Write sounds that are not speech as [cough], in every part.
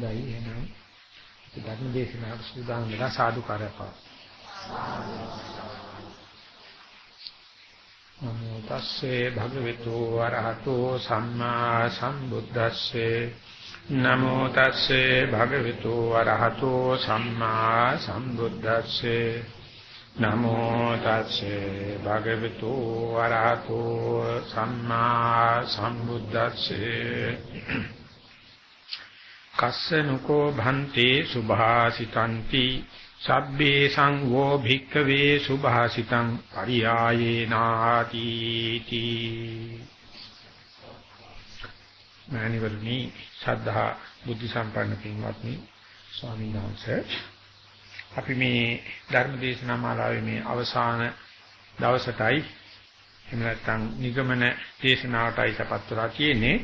දැයි එහෙනම් ධර්ම දේශනාවට සූදානම් වෙලා සාදු කරපා. නමෝ තස්සේ භගවතු වරහතෝ සම්මා සම්බුද්දස්සේ. නමෝ තස්සේ භගවතු වරහතෝ සම්මා සම්බුද්දස්සේ. නමෝ තස්සේ භගවතු වරහතෝ සම්මා සම්බුද්දස්සේ. කස්සනුකෝ භන්තේ සුභාසිතಂತಿ සබ්බේ සංඝෝ භික්ඛවේ සුභාසිතං පරියායේනාති තී මෑණිවරණි ශ්‍රද්ධා බුද්ධ සම්පන්න පින්වත්නි ස්වාමීන් වහන්සේ අපි මේ ධර්ම දේශනා මාලාවේ මේ අවසාන දවසටයි එහෙම නැත්නම් නිගමන දේශනාවටයි සපත්තුලා තියෙන්නේ.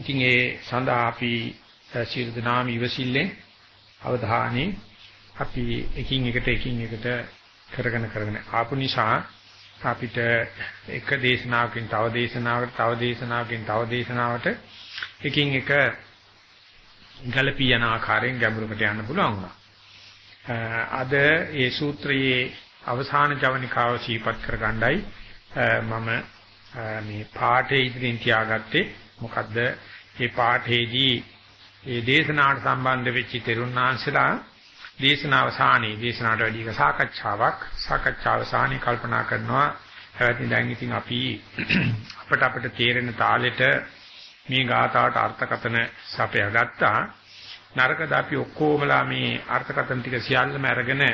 ඉතින් ඒ සඳහා අපි සියලු දෙනාම ඉවසිල්ලෙන් අවධානයේ අපි එකින් එකට එකින් එකට කරගෙන කරගෙන ආපු නිසා අපිට එක දේශනාවකින් තව දේශනාවකට තව දේශනාවකින් තව දේශනාවට එකින් එක ගලපී යන ආකාරයෙන් ගැඹුරකට යන්න පුළුවන් වුණා. අද මේ සූත්‍රයේ අවසාන ජවනිකාව සීපත් කරගන්නයි මම මේ පාඨයේ ඉදිරියෙන් තියාගත්තේ. මොකද්ද? මේ පාඨයේදී මේ දේශනාවට සම්බන්ධ වෙච්ච තෙරුණාංශලා දේශනාවසානයේ දේශනාවට වැඩි එක සාකච්ඡාවක්. සාකච්ඡාවසානයේ කල්පනා කරනවා. හැවැත්නි දැන් ඉතින් අපි [clears throat] අපට අපට තේරෙන තාලෙට මේ ගාථාවට අර්ථකතන සපයා ගත්තා. නරකද අපි ඔක්කොමලා මේ අර්ථකතන ටික සියල්ලම අරගෙන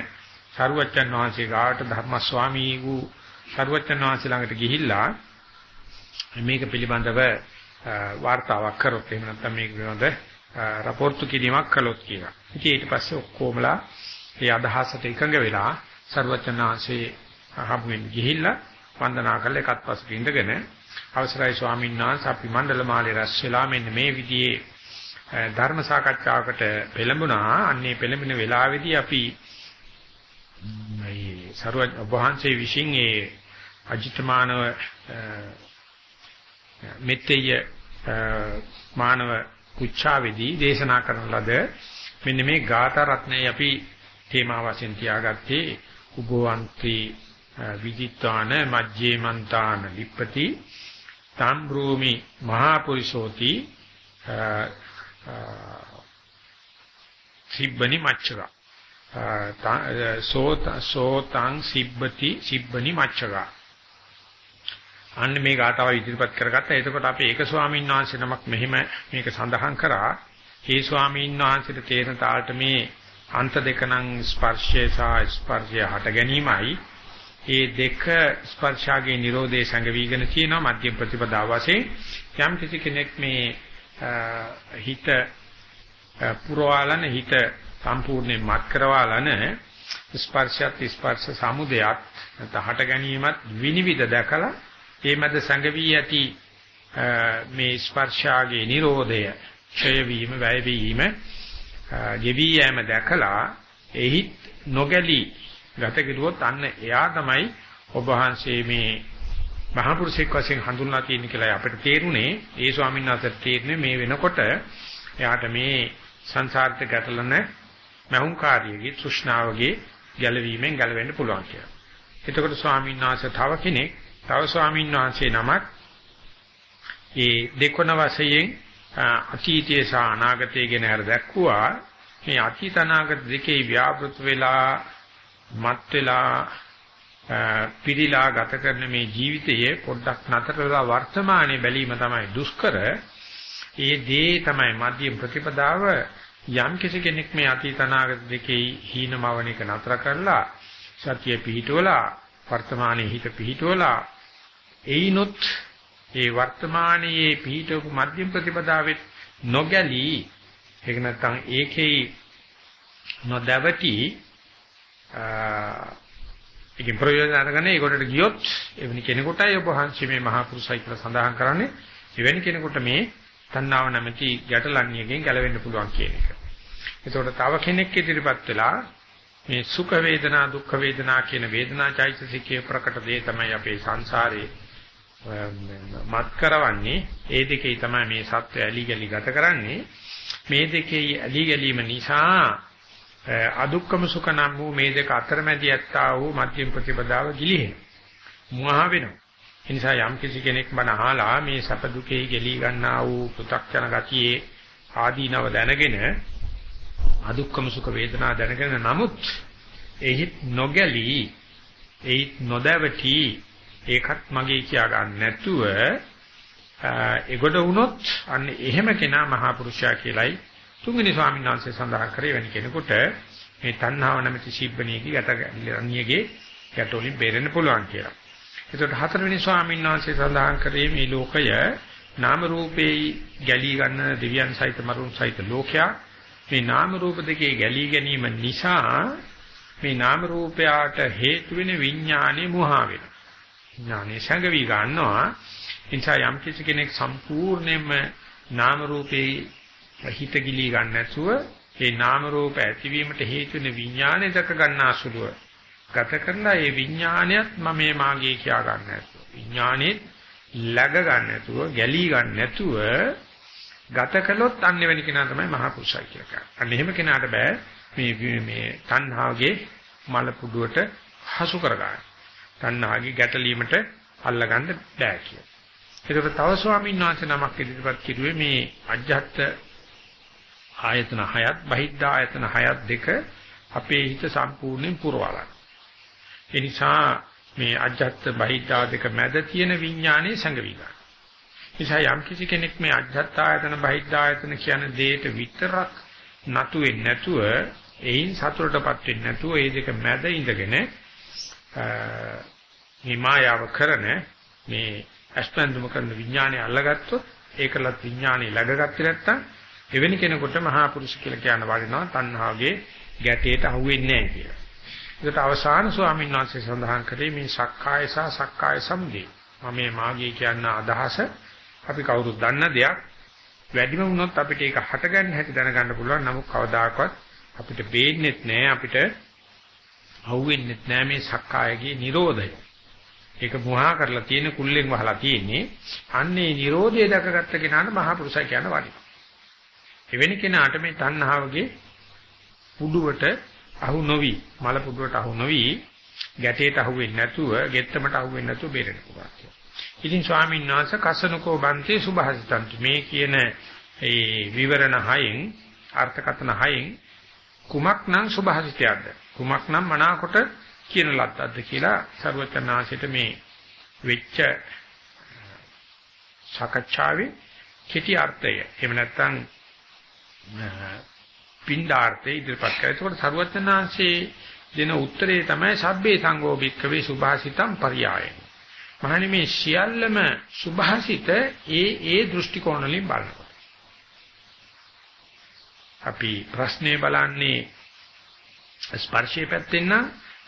සරුවච්චන් වහන්සේ ගාවට ධර්මස්වාමී වූ සරුවච්චන් වහන්සේ ළඟට ගිහිල්ලා මේක පිළිබඳව වාර්තාවක් කරොත් එහෙම නැත්නම් මේක පිළිබඳව රපෝර්ට් කිරීමක් කළොත් කියලා. ඉතින් ඊට පස්සේ ඔක්කොමලා ඒ අදහසට එකඟ වෙලා සරුවච්චන් වහන්සේ අහමුෙන් ගිහිල්ලා වන්දනා කරලා එකත් පස්සට ඉඳගෙන අවසරයි ස්වාමීන් වහන්සේ අපි මණ්ඩල මාලේ රැස් වෙලා මෙන්න මේ විදිහේ ධර්ම සාකච්ඡාවකට පෙළඹුණා. අන්නේ පෙළඹෙන වෙලාවේදී අපි මේ සරුව වහන්සේ විසින් ඒ අජිතමානව මෙත්තේය මානව කුච්චාවේදී දේශනා කරන ලද මෙන්න මේ ගාථා රත්නය අපි තේමා වශයෙන් තියාගත්තේ උභවන්ති විදිත්වාන මජ්ජේමන්තාන ලිප්පති තම්බ්‍රූමි මහා පුරිසෝති සිබ්බනි මච්චගා සෝත සෝතං සිබ්බති සිබ්බනි මච්චගා අන්න මේ ගාතාව ඉදිරිපත් කරගත්තා. එතකොට අපි ඒක ස්වාමීන් වහන්සේ නමක් මෙහිම මේක සඳහන් කරා. ඒ ස්වාමීන් වහන්සේට තේරෙන තාලට මේ අන්ත දෙක නම් ස්පර්ශය සහ ස්පර්ශය හට ගැනීමයි ඒ දෙක ස්පර්ශාගේ Nirodhe සංගවිගෙන තියෙනවා මධ්‍ය ප්‍රතිපදාව වශයෙන් යම් කිසි කෙනෙක් මේ හිත පුරවාලන හිත සම්පූර්ණයෙන් මත් කරවාලන ස්පර්ශයත් ස්පර්ශ සමුදයත් තහට ගැනීමත් විනිවිද දැකලා ඒ මැද සංගවී ඇති මේ ස්පර්ශාගේ Nirodhaය ක්ෂය වීම වැය වීම ගෙවි යෑම දැකලා එහි නොගැලී ගත කෙරුවොත් අන්න එයා තමයි ඔබ වහන්සේ මේ මහා පුරුෂෙක් වශයෙන් හඳුන්වා තියෙන කියලා අපිට තේරුනේ ඒ ස්වාමීන් වහන්සේට තේරෙන්නේ මේ වෙනකොට එයාට මේ සංසාරිත ගැටලන මහුංකාරියගේ තෘෂ්ණාවගේ ගැලවීමෙන් ගැලවෙන්න පුළුවන් කියලා. එතකොට ස්වාමීන් වහන්සේ තව කෙනෙක් තව ස්වාමීන් වහන්සේ නමක්. ඒ දෙකොන වශයෙන් අතීතයේ සහ අනාගතයේ ගැන හර දැක්ුවා මේ අතීත අනාගත දෙකේ ව්‍යාපෘත වෙලා මත් වෙලා පිළිලා ගත කරන මේ ජීවිතයේ පොඩ්ඩක් නතරලා වර්තමානයේ බැලීම තමයි දුෂ්කර. ඒ දේ තමයි මධ්‍යම ප්‍රතිපදාව. යම් කිසි කෙනෙක් මේ අතීත අනාගත දෙකේ හීනමවණ එක නතර කරලා සතිය පිහිටවලා වර්තමානයේ හිත පිහිටවලා එයිනොත් ඒ වර්තමානයේ පිහිටවපු මධ්‍යම ප්‍රතිපදාවෙත් නොගැලී ඒක නැත්නම් ඒකේ නොදැවටි ඒකෙන් ප්‍රයෝජන අරගෙන ඒකට ගියොත් එවැනි කෙනෙකුටයි ඔබ වහන්සේ මේ මහා පුරුෂයි කියලා සඳහන් කරන්නේ එවැනි කෙනෙකුට මේ තණ්හාව නැමැති ගැටලන්නියකින් ගැලවෙන්න පුළුවන් කියන එක. ඒතකොට තව කෙනෙක් ඉදිරිපත් වෙලා මේ සුඛ වේදනා දුක්ඛ වේදනා කියන වේදනා චෛතසිකයේ ප්‍රකට දේ තමයි අපේ සංසාරේ මත් කරවන්නේ ඒ දෙකේ තමයි මේ සත්‍ය ඇලි ගලි ගත කරන්නේ මේ දෙකේ ඇලි ගැලීම නිසා අදුක්කම සුඛ නම් වූ මේ දෙක අතරමැදි යත්තා වූ මධ්‍යම ප්‍රතිපදාව ගිලිහෙන. මුවා වෙනවා. ඒ නිසා යම් කිසි කෙනෙක් මන අහලා මේ සැප දුකේ ගෙලී ගන්නා වූ පු탁ජන ගතියේ ආදීනව දැනගෙන අදුක්කම සුඛ වේදනා දැනගෙන නමුත් එහි නොගැලී එහි නොදැවටි ඒකත් මගේ කියා ගන්න නැතුව ඒගොඩ වුණොත් අන්න එහෙම කෙනා මහා පුරුෂයා කියලයි තුන්වෙනි ස්වාමීන් වහන්සේ සඳහන් කරේ වෙන කෙනෙකුට මේ තණ්හාව නැමැති සිබ්බණියගේ ගතගනියගේ ගැටවලින් බේරෙන්න පුළුවන් කියලා. ඒකට හතරවෙනි ස්වාමීන් වහන්සේ සඳහන් කරේ මේ ලෝකය නාම රූපේ ගැලී ගන්න දිව්‍යයන් සහිත මරුන් සහිත ලෝකයක් මේ නාම රූප දෙකේ ගැලී ගැනීම නිසා මේ නාම රූපයට හේතු වෙන විඥානේ මුහා වෙනවා. විඥානේ සංගවි ගන්නවා. එනිසා යම් කිසි කෙනෙක් සම්පූර්ණයෙන්ම නාම රූපේ හිත ගිලී ගන්න නැතුව ඒ නාම රූප ඇතිවීමට හේතු වෙන විඥානේ දක ගන්නාසුලුව ගත කරලා ඒ විඥානයත් මම මේ මාගේ කියා ගන්න නැතුව විඥානෙත් läග ගන්න නැතුව ගැලී ගන්න නැතුව ගත කළොත් අන්නෙවෙනි කෙනා තමයි මහා පුරුෂය කියලා කියන්නේ. අන්න එහෙම කෙනාට බෑ මේ මේ තණ්හාවගේ මල පුඩුවට හසු කරගන්න. තණ්හාවගේ ගැටලීමට අල්ලගන්න බෑ කියලා. ඒකට තව ස්වාමීන් වහන්සේ නමක් ඉදිරිපත් කිරුවේ මේ අජ්ජත් ආයතන හයත් බහිද්ධ ආයතන හයත් දෙක අපේ හිත සම්පූර්ණයෙන් පුරවලා. ඒ නිසා මේ අජ්ජත් බහිද්ධා දෙක මැද තියෙන විඥානයේ සංගවි ගන්න. නිසා යම් කිසි කෙනෙක් මේ අජ්ජත් ආයතන බහිද්ධ ආයතන කියන දෙයට විතරක් නතු වෙන්නේ නැතුව එයින් සතුටටපත් වෙන්නේ නැතුව ඒ දෙක මැද ඉඳගෙන මේ මායාව කරන මේ අස්පන්දුම කරන විඥානය අල්ලගත්තොත් ඒකලත් විඥානය läගගත්තේ නැත්තම් එවැනි කෙනෙකුට මහා පුරුෂ කියලා කියන වදිනවා තණ්හාවගේ ගැටේට අහුවෙන්නේ නැහැ කියලා. ඒකට අවසාන ස්වාමීන් වහන්සේ සඳහන් කරේ මේ සක්කාය සහ සක්කාය සම්දී. මම මේ මාගේ කියන අදහස අපි කවුරුත් දන්න දෙයක්. වැඩිම වුණොත් අපිට ඒක හටගන්න හැටි දැනගන්න පුළුවන්. නමුත් කවදාකවත් අපිට බේන්නෙත් නැහැ අපිට අහුවෙන්නෙත් නැහැ මේ සක්කායගේ Nirodhaය. ඒක මුහා කරලා තියෙන කුල්ලෙන් වහලා තියෙන්නේ. අන්නේ Nirodhaය දැකගත්ත කෙනාට මහා පුරුෂය කියන වටිනවා. එවැනි කෙනාට මේ තණ්හාවගේ පුඩුවට අහු නොවි මල පුඩුවට අහු නොවි ගැටේට අහු වෙන්නේ නැතුව ගෙත්තමට අහු වෙන්නේ නැතුව බේරෙන්න පුළුවන්. ඉතින් ස්වාමීන් වහන්සේ කසනකෝ බන්තේ සුභාසිතන්තු මේ කියන ඒ විවරණ හයෙන් අර්ථකථන හයෙන් කුමක් නම් සුභාසිතයක්ද කුමක් නම් මනාකොට කියන ලද්දක්ද කියලා සරුවචනාංශයට මේ වෙච්ච සාකච්ඡාවේ කෙටි අර්ථය එහෙම නැත්නම් පින්ඩාර්ථය ඉදිරිපත් කරා. ඒකෝට සරුවචනාංශයේ දෙන උත්තරේ තමයි සබ්බේ සංඝෝ භික්ඛවේ සුභාසිතම් පරියායන. මහණනි මේ සියල්ලම සුභාසිත ඒ ඒ දෘෂ්ටි කෝණ වලින් බලනකොට. අපි ප්‍රශ්නේ බලන්නේ ස්පර්ශයේ පැත්තෙන් නම්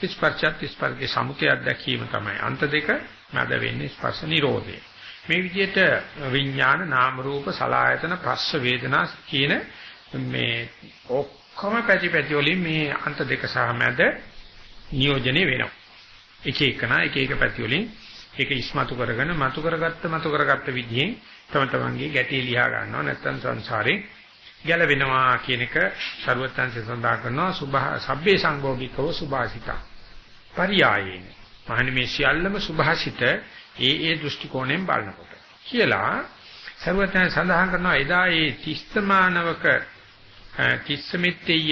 ස්පර්ශයත් ස්පර්ශයේ සමුතයක් දැකීම තමයි අන්ත දෙක මැද වෙන්නේ ස්පර්ශ නිරෝධය. මේ විදිහට විඥාන නාම රූප සලායතන ප්‍රස්ස වේදනා කියන මේ ඔක්කොම පැති පැති වලින් මේ අන්ත දෙක සහ මැද නියෝජනය වෙනවා. එක එකන එක එක පැති වලින් ඒක ඉස්මතු කරගෙන මතු කරගත්ත මතු කරගත්ත විදිහෙන් තම තමන්ගේ ගැටේ ලියා ගන්නවා නැත්නම් සංසාරේ ගැලවෙනවා කියන එක ਸਰුවත්යන්සේ සඳහන් කරනවා සුභා සබ්බේ සංභෝගිකව සුභාසිතා. පරියායේන. මහනි මේ සියල්ලම සුභාසිත ඒ ඒ දෘෂ්ටි කෝණයෙන් බලනකොට. කියලා ਸਰුවත්යන් සඳහන් කරනවා එදා ඒ තිස්ස මානවක තිස්ස මෙත්තේය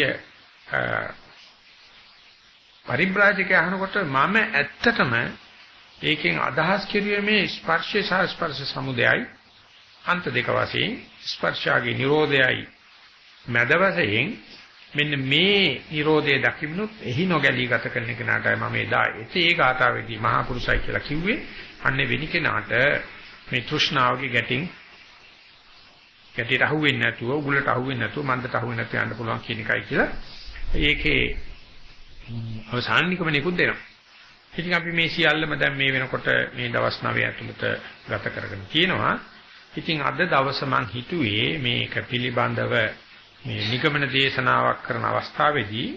පරිබ්‍රාජක අහනකොට මම ඇත්තටම ඒකෙන් අදහස් කිරුවේ මේ ස්පර්ශය සහ ස්පර්ශ සමුදයයි. අන්ත දෙක වශයෙන් ස්පර්ශාගේ නිරෝධයයි. මැද වශයෙන් මෙන්න මේ Nirodhe දකින්නොත් එහි නොගැලී ගත කරන කෙනාටයි මම එදා ඒ ගාථාවේදී මහා පුරුෂයි කියලා කිව්වේ අන්නේ වෙනි කෙනාට මේ තෘෂ්ණාවගේ ගැටින් ගැටියට අහුවෙන්නේ නැතුව උගලට අහුවෙන්නේ නැතුව මන්දට අහුවෙන්නේ නැතුව යන්න පුළුවන් කියන එකයි කියලා. ඒකේ අවසාන නිකමනිකුත් දෙනවා. ඉතින් අපි මේ සියල්ලම දැන් මේ වෙනකොට මේ දවස් 9 ඇතුළත ගත කරගෙන තියෙනවා. ඉතින් අද දවස මං හිතුවේ මේක පිළිබඳව මේ නිගමන දේශනාවක් කරන අවස්ථාවේදී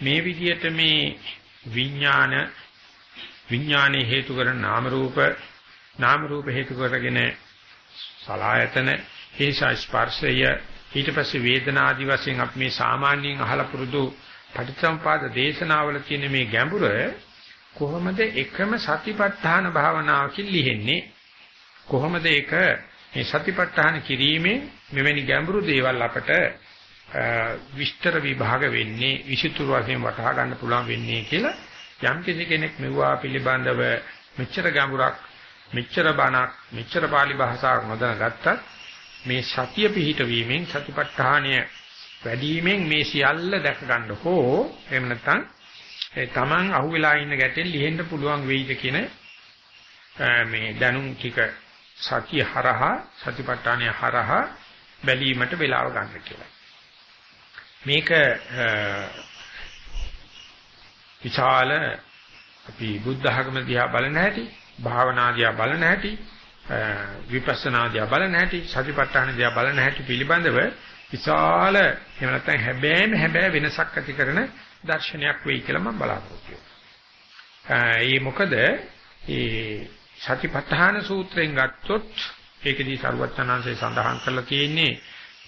මේ විදිහට මේ විඥාන විඥානේ හේතු කරන නාම රූප නාම රූප හේතු කරගෙන සලායතන ඒසා ස්පර්ශය ඊට පස්සේ වේදනා ආදි වශයෙන් අපි මේ සාමාන්‍යයෙන් අහලා පුරුදු පටිච්චසමුපාද දේශනාවල තියෙන මේ ගැඹුර කොහොමද එකම සතිපට්ඨාන භාවනාවකින් ලිහෙන්නේ? කොහොමද ඒක මේ සතිපට්ඨාන කිරීමේ මෙවැනි ගැඹුරු දේවල් අපට විස්තර විභාග වෙන්නේ විසිතුරු වශයෙන් වටහා ගන්න පුළුවන් වෙන්නේ කියලා යම් කෙනෙක් මෙවුවා පිළිබඳව මෙච්චර ගැඹුරක් මෙච්චර බණක් මෙච්චර pāli භාෂාවක් නොදැනගත්තත් මේ සතිය පිහිටවීමෙන් සතිපට්ඨානය වැඩිවීමෙන් මේ සියල්ල දැක ගන්න හෝ එහෙම නැත්නම් ඒ Taman අහුවෙලා ඉන්න ගැටෙන් ලිහෙන්න පුළුවන් වෙයිද කියන මේ දැනුම් ටික සතිය හරහා සතිපට්ඨානය හරහා බැලීමට වෙලාව ගන්න කියලා. මේක විශාල අපි බුද්ධ ධර්ම දිහා බලන හැටි, භාවනා දිහා බලන හැටි, විපස්සනා දිහා බලන හැටි, සතිපට්ඨාන දිහා බලන හැටි පිළිබඳව විශාල එහෙම නැත්නම් හැබෑම හැබෑ වෙනසක් ඇති කරන දර්ශනයක් වෙයි කියලා මම බලාපොරොත්තු වෙනවා. ඒ මොකද ඒ සතිපට්ඨාන සූත්‍රයෙන් ගත්තොත් ඒකදී සරුවචනාංශය සඳහන් කරලා තියෙන්නේ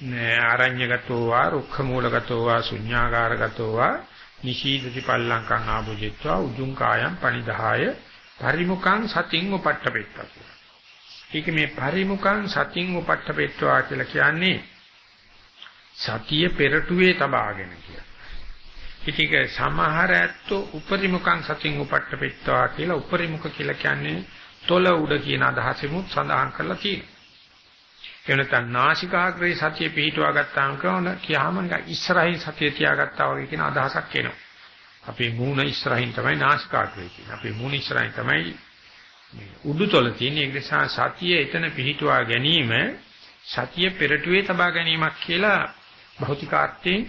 ආරඤ්‍යගතෝ වා රුක්ඛ මූලගතෝ වා ශුඤ්ඤාගාරගතෝ වා නිශීදති පල්ලංකං ආභුජිත්වා උජුං කායම් පනිදාය පරිමුඛං සතින් උපට්ඨපෙත්තා කියලා. ඒක මේ පරිමුඛං සතින් උපට්ඨපෙත්වා කියලා කියන්නේ සතිය පෙරටුවේ තබාගෙන කියලා. ඉතින් සමහර ඇත්තෝ උපරිමුඛං සතින් උපට්ඨපෙත්වා කියලා උපරිමුඛ කියලා කියන්නේ තොල උඩ කියන අදහසෙමුත් සඳහන් කරලා තියෙනවා. ඒ වෙනතන් නාසිකාග්‍රේ සතිය පිහිටුවා ගත්තාම කරන කියාම ඉස්සරහින් සතිය තියාගත්තා වගේ කියන අදහසක් එනවා. අපේ මූණ ඉස්සරහින් තමයි නාසිකාග්‍රේ තියෙන්නේ. අපේ මූණ ඉස්සරහින් තමයි උඩුතොල තියෙන්නේ. ඒ නිසා සතිය එතන පිහිටුවා ගැනීම සතිය පෙරටුවේ තබා ගැනීමක් කියලා භෞතිකාර්ථයෙන්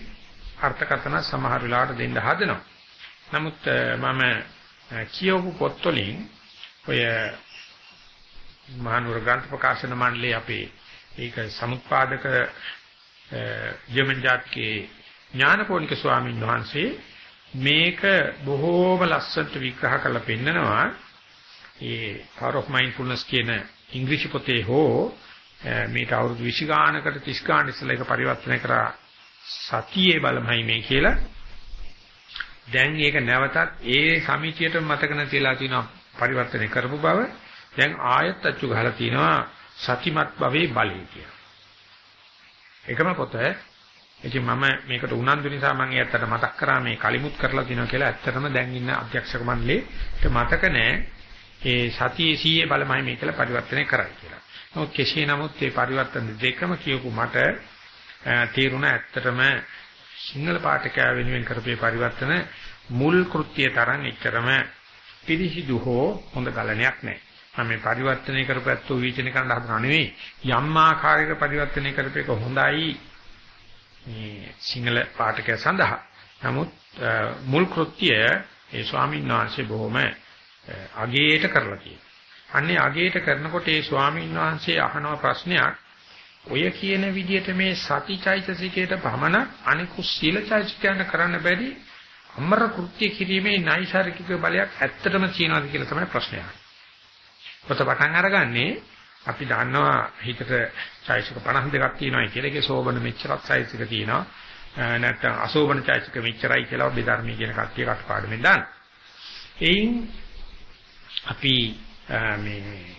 අර්ථකථන සමහර වෙලාවට දෙන්න හදනවා. නමුත් මම කියවපු පොත්වලින් ඔය මහනුවර ග්‍රන්ථ ප්‍රකාශන මණ්ඩලයේ අපේ ඒක සමුත්පාදක ජර්මන් ජාතිකේ ඥානපෝනික ස්වාමීන් වහන්සේ මේක බොහෝම ලස්සනට විග්‍රහ කරලා පෙන්නනවා. ඒ Power of Mindfulness කියන ඉංග්‍රීසි පොතේ හෝ මේට අවුරුදු 20 ගානකට 30 ගාන ඉස්සෙල්ලා ඒක පරිවර්තනය කරා සතියේ බලමයි මේ කියලා. දැන් ඒක නැවතත් ඒ සමිතියට මතක නැතිලා තියෙනවා පරිවර්තනය කරපු බව. දැන් ආයත් අච්චු ගහලා තිනවා සතිමත් භවයේ බලය කියලා. එකම පොත ඉතින් මම මේකට උනන්දු නිසා මම ඒත්තට මතක් කරා මේ කලිමුත් කරලා තිනවා කියලා ඇත්තටම දැන් ඉන්න අධ්‍යක්ෂක මණ්ඩලයට මතක නැහැ ඒ සතියේ සීයේ බලමයි මේ කියලා පරිවර්තනය කරයි කියලා. නමුත් කෙසේ නමුත් මේ පරිවර්තන දෙකම කියපු මට තීරුණ ඇත්තටම සිංහල පාඨකයා වෙනුවෙන් කරපේ පරිවර්තන මුල් කෘත්‍ය තරම් එච්චරම පිළිසිදු හෝ හොඳ ගලණයක් නැහැ. මම මේ පරිවර්තනය කරපැත්තෝ විචින කරන්න හදනව නෙවෙයි. යම් ආකාරයක පරිවර්තනය කරපේක හොඳයි මේ සිංහල පාඨකය සඳහා. නමුත් මුල් කෘත්‍ය ඒ ස්වාමීන් වහන්සේ බොහොම අගේට කරලා තියෙනවා. අන්නේ අගේට කරනකොට ඒ ස්වාමීන් වහන්සේ අහන ප්‍රශ්නයක් ඔය කියන විදිහට මේ සතිචෛතසිකයට පමණ අනිකුත් සීලචෛතසිකයන් කරන්න බැරි අමර කෘත්‍ය කිරීමේ නයිසાર્ගික බලයක් ඇත්තටම තියෙනවද කියලා තමයි ප්‍රශ්නය. පොත පටන් අරගන්නේ අපි දන්නවා හිතට චෛතසික 52ක් තියෙනවා කියලා. ඒකේ සෝබන මෙච්චරක් චෛතසික තියෙනවා. නැත්නම් අසෝබන චෛතසික මෙච්චරයි කියලා බෙදර්මී කියන කට්ටිය කටපාඩමින් දාන්න. එයින් අපි මේ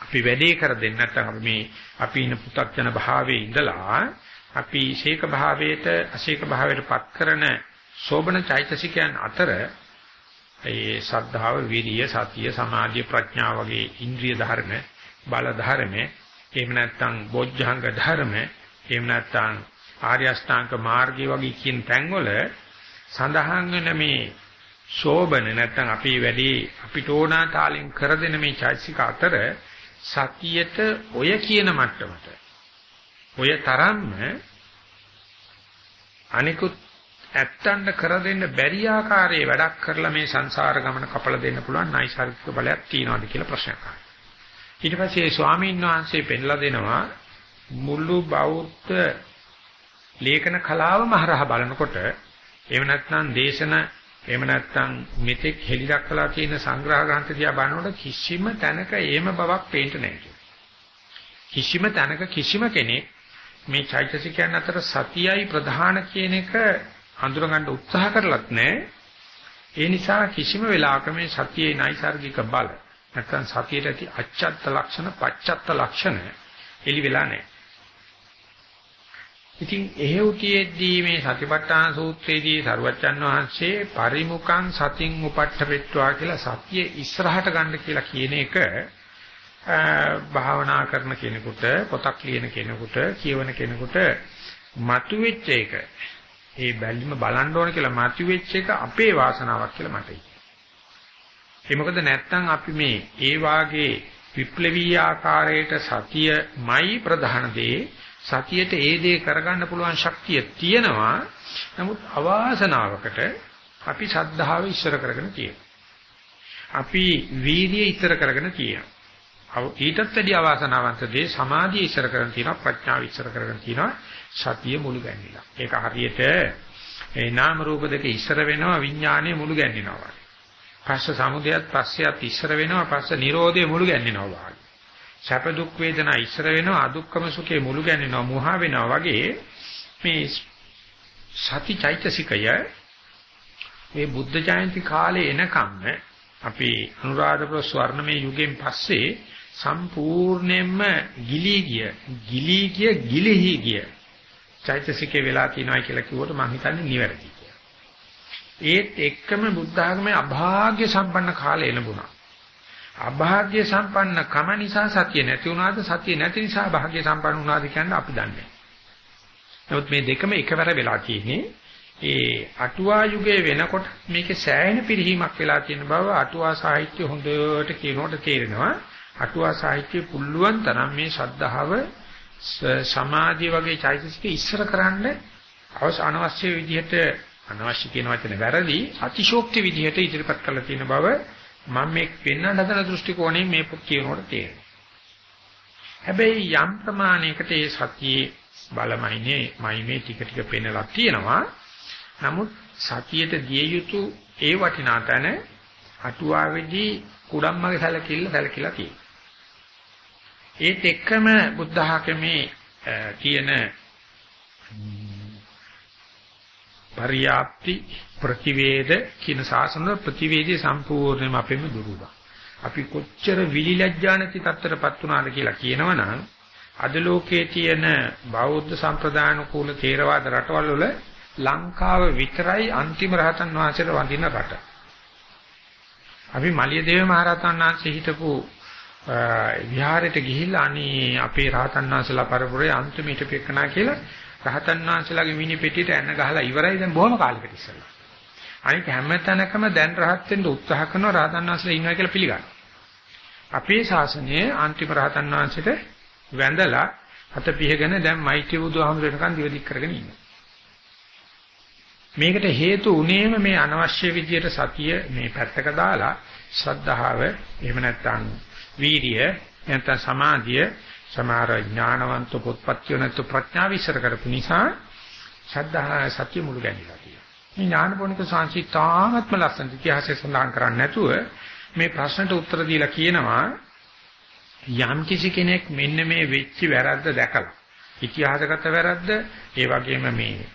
අපි වැඩේ කර දෙන්න නැත්නම් අපි මේ අපි ඉන්න පු탁ජන භාවයේ ඉඳලා අපි ශේක භාවයට අශේක භාවයට පත් කරන සෝබන චෛතසිකයන් අතර ඒ සද්ධාව, විරිය, සතිය, සමාධිය, ප්‍රඥා වගේ ඉන්ද්‍රිය ධර්ම, බල ධර්ම, එහෙම නැත්නම් බොජ්ජංග ධර්ම, එහෙම නැත්නම් ආර්ය අෂ්ටාංග මාර්ගය වගේ කියන තැන්වල සඳහන් වෙන මේ ශෝබන නැත්නම් අපේ වැඩි අපිට ඕනා තාලෙන් කර දෙන මේ චෛතසික අතර සතියට ඔය කියන මට්ටමට ඔය තරම්ම අනිකුත් ඇත්තන්ට කර දෙන්න බැරි ආකාරයේ වැඩක් කරලා මේ සංසාර ගමන කපලා දෙන්න පුළුවන් නයිසાર્ගික බලයක් තියනවාද කියලා ප්‍රශ්නයක් අහනවා. ඊට පස්සේ ස්වාමීන් වහන්සේ පෙන්ලා දෙනවා මුළු බෞද්ධ ලේඛන කලාවම හරහා බලනකොට එහෙම නැත්නම් දේශන එහෙම නැත්නම් මෙතෙක් හෙලි දක්වලා තියෙන සංග්‍රහ ග්‍රන්ථ දිහා බලනකොට කිසිම තැනක එහෙම බවක් පේන්න නැහැ කිසිම තැනක කිසිම කෙනෙක් මේ චෛතසිකයන් අතර සතියයි ප්‍රධාන කියන එක හඳුනගන්න උත්සාහ කරලත් නැහැ. ඒ නිසා කිසිම වෙලාවක මේ සතියේ නයිසાર્ගික බල නැත්නම් සතියට ඇති අච්ඡත්ත ලක්ෂණ පච්ඡත්ත ලක්ෂණ එලි වෙලා නැහැ. ඉතින් එහෙව්තියෙද්දී මේ සතිපට්ඨාන සූත්‍රයේදී සරුවච්චන් වහන්සේ පරිමුඛං සතින් උපට්ඨපෙත්වා කියලා සතිය ඉස්සරහට ගන්න කියලා කියන එක භාවනා කරන කෙනෙකුට පොතක් ලියන කෙනෙකුට කියවන කෙනෙකුට මතුවෙච්ච එක ඒ බැලිම බලන්න ඕන කියලා මතුවෙච්ච එක අපේ වාසනාවක් කියලා මට ඒ මොකද නැත්තම් අපි මේ ඒ වාගේ විප්ලවීය ආකාරයට සතියමයි ප්‍රධාන දේ සතියට ඒ දේ කරගන්න පුළුවන් ශක්තිය තියෙනවා. නමුත් අවාසනාවකට අපි ශද්ධාව ඉස්සර කරගෙන තියෙනවා. අපි වීර්යය ඉස්සර කරගෙන තියෙනවා. ඊටත් වැඩි අවාසනාවන්ත දේ සමාධිය ඉස්සර කරගෙන තියෙනවා ප්‍රඥාව ඉස්සර කරගෙන තියෙනවා සතිය මුළු ගැන්විලා. ඒක හරියට ඒ නාම රූප දෙක ඉස්සර වෙනවා විඥානයේ මුළු ගැන්වෙනවා. පස්ස සමුදයත් පස්සයත් ඉස්සර වෙනවා පස්ස නිරෝධයේ මුළු ගැන්වෙනවා. සැප දුක් වේදනා ඉස්සර වෙනවා අදුක්කම සුඛේ මුළු ගැන්වෙනවා මුහා වෙනවා වගේ මේ සති චෛතසිකය මේ බුද්ධ ජයන්ති කාලේ එනකම්ම අපි අනුරාධපුර ස්වර්ණමය යුගයෙන් පස්සේ සම්පූර්ණයෙන්ම ගිලී ගිය ගිලී ගිය ගිලිහි ගිය චෛතසිකේ වෙලා තියෙනවා කියලා කිව්වට මම හිතන්නේ නිවැරදි කියලා. ඒත් එක්කම බුද්ධ ආගමේ අභාග්‍ය සම්පන්න කාලය එළඹුණා. අභාග්‍ය සම්පන්න කම නිසා සතිය නැති වුණාද සතිය නැති නිසා භාග්‍ය සම්පන්න වුණාද කියන්නේ අපි දන්නේ නමුත් මේ දෙකම එකවර වෙලා තියෙන්නේ ඒ අටුවා යුගයේ වෙනකොට මේකේ සෑහෙන පිරිහීමක් වෙලා තියෙන බව අටුවා සාහිත්‍ය හොඳට කියනකොට තේරෙනවා අටුවා සාහිත්‍ය පුල්ලුවන් තරම් මේ ශද්ධාව සමාධිය වගේ චෛතසික ඉස්සර කරන්න අනවශ්‍ය විදිහට අනවශ්‍ය කියන වචනේ වැරදි අතිශෝක්ති විදිහට ඉදිරිපත් කරලා තියෙන බව මම මේ පෙන්වන්න හදන දෘෂ්ටි කෝණයෙන් මේ කියනකොට තේරෙනවා. හැබැයි යම් ප්‍රමාණයකට ඒ සතියේ බලමයිනේ මයි මේ ටික ටික පෙන්වලා තියෙනවා. නමුත් සතියට දිය යුතු ඒ වටිනා තැන අටුවාවේදී කුඩම්මගේ සැලකිල්ල සැලකිලා තියෙනවා. ඒත් එක්කම බුද්ධ ආගමේ තියෙන පරියාප්ති ප්‍රතිවේද කියන සාසන ප්‍රතිවේදී සම්පූර්ණයෙන්ම අපෙම දුරුවා. අපි කොච්චර විලිලැජ්ජා නැති තත්ත්වයටපත් වුණාද කියලා කියනවනම් අද ලෝකයේ තියෙන බෞද්ධ සම්ප්‍රදාන කූල තේරවාද රටවල් වල ලංකාව විතරයි අන්තිම රහතන් වහන්සේට වඳින රට. අපි මලියදේව මහරහතන් වහන්සේ හිටපු විහාරයට ගිහිල්ලා අනේ අපේ රහතන් වහන්සේලා පරපුරේ අන්තිම හිටපෙකනා කියලා රහතන් වහන්සේලාගේ මිනි පෙට්ටියට ඇන්න ගහලා ඉවරයි දැන් බොහොම කාලෙකට ඉස්සෙල්ලා. අනික හැම තැනකම දැන් රහත් වෙන්න උත්සාහ කරන රහතන් වහන්සේලා ඉන්නවා කියලා පිළිගන්න. අපේ ශාසනයේ අන්තිම රහතන් වහන්සේට වැඳලා අත පිහගෙන දැන් මෛත්‍රී බුදුහාමුදුරේකන් දිවදික් කරගෙන ඉන්නවා. මේකට හේතු උනේම මේ අනවශ්‍ය විදියට සතිය මේ පැත්තක දාලා ශ්‍රද්ධාව එහෙම නැත්නම් වීරිය නැත්නම් සමාධිය සමහර ඥානවන්ත පොත්පත්තිය නැතු ප්‍රඥාව විශ්සර කරපු නිසා ශ්‍රද්ධා සත්‍ය මුළු ගැනීමලා තියෙනවා. මේ ඥානපෝනික සංසිතාත්ම ලස්සන ඉතිහාසය සඳහන් කරන්නේ නැතුව මේ ප්‍රශ්නට උත්තර දීලා කියනවා යම් කිසි කෙනෙක් මෙන්න මේ වෙච්ච වැරද්ද දැකලා ඉතිහාසගත වැරද්ද ඒ වගේම මේ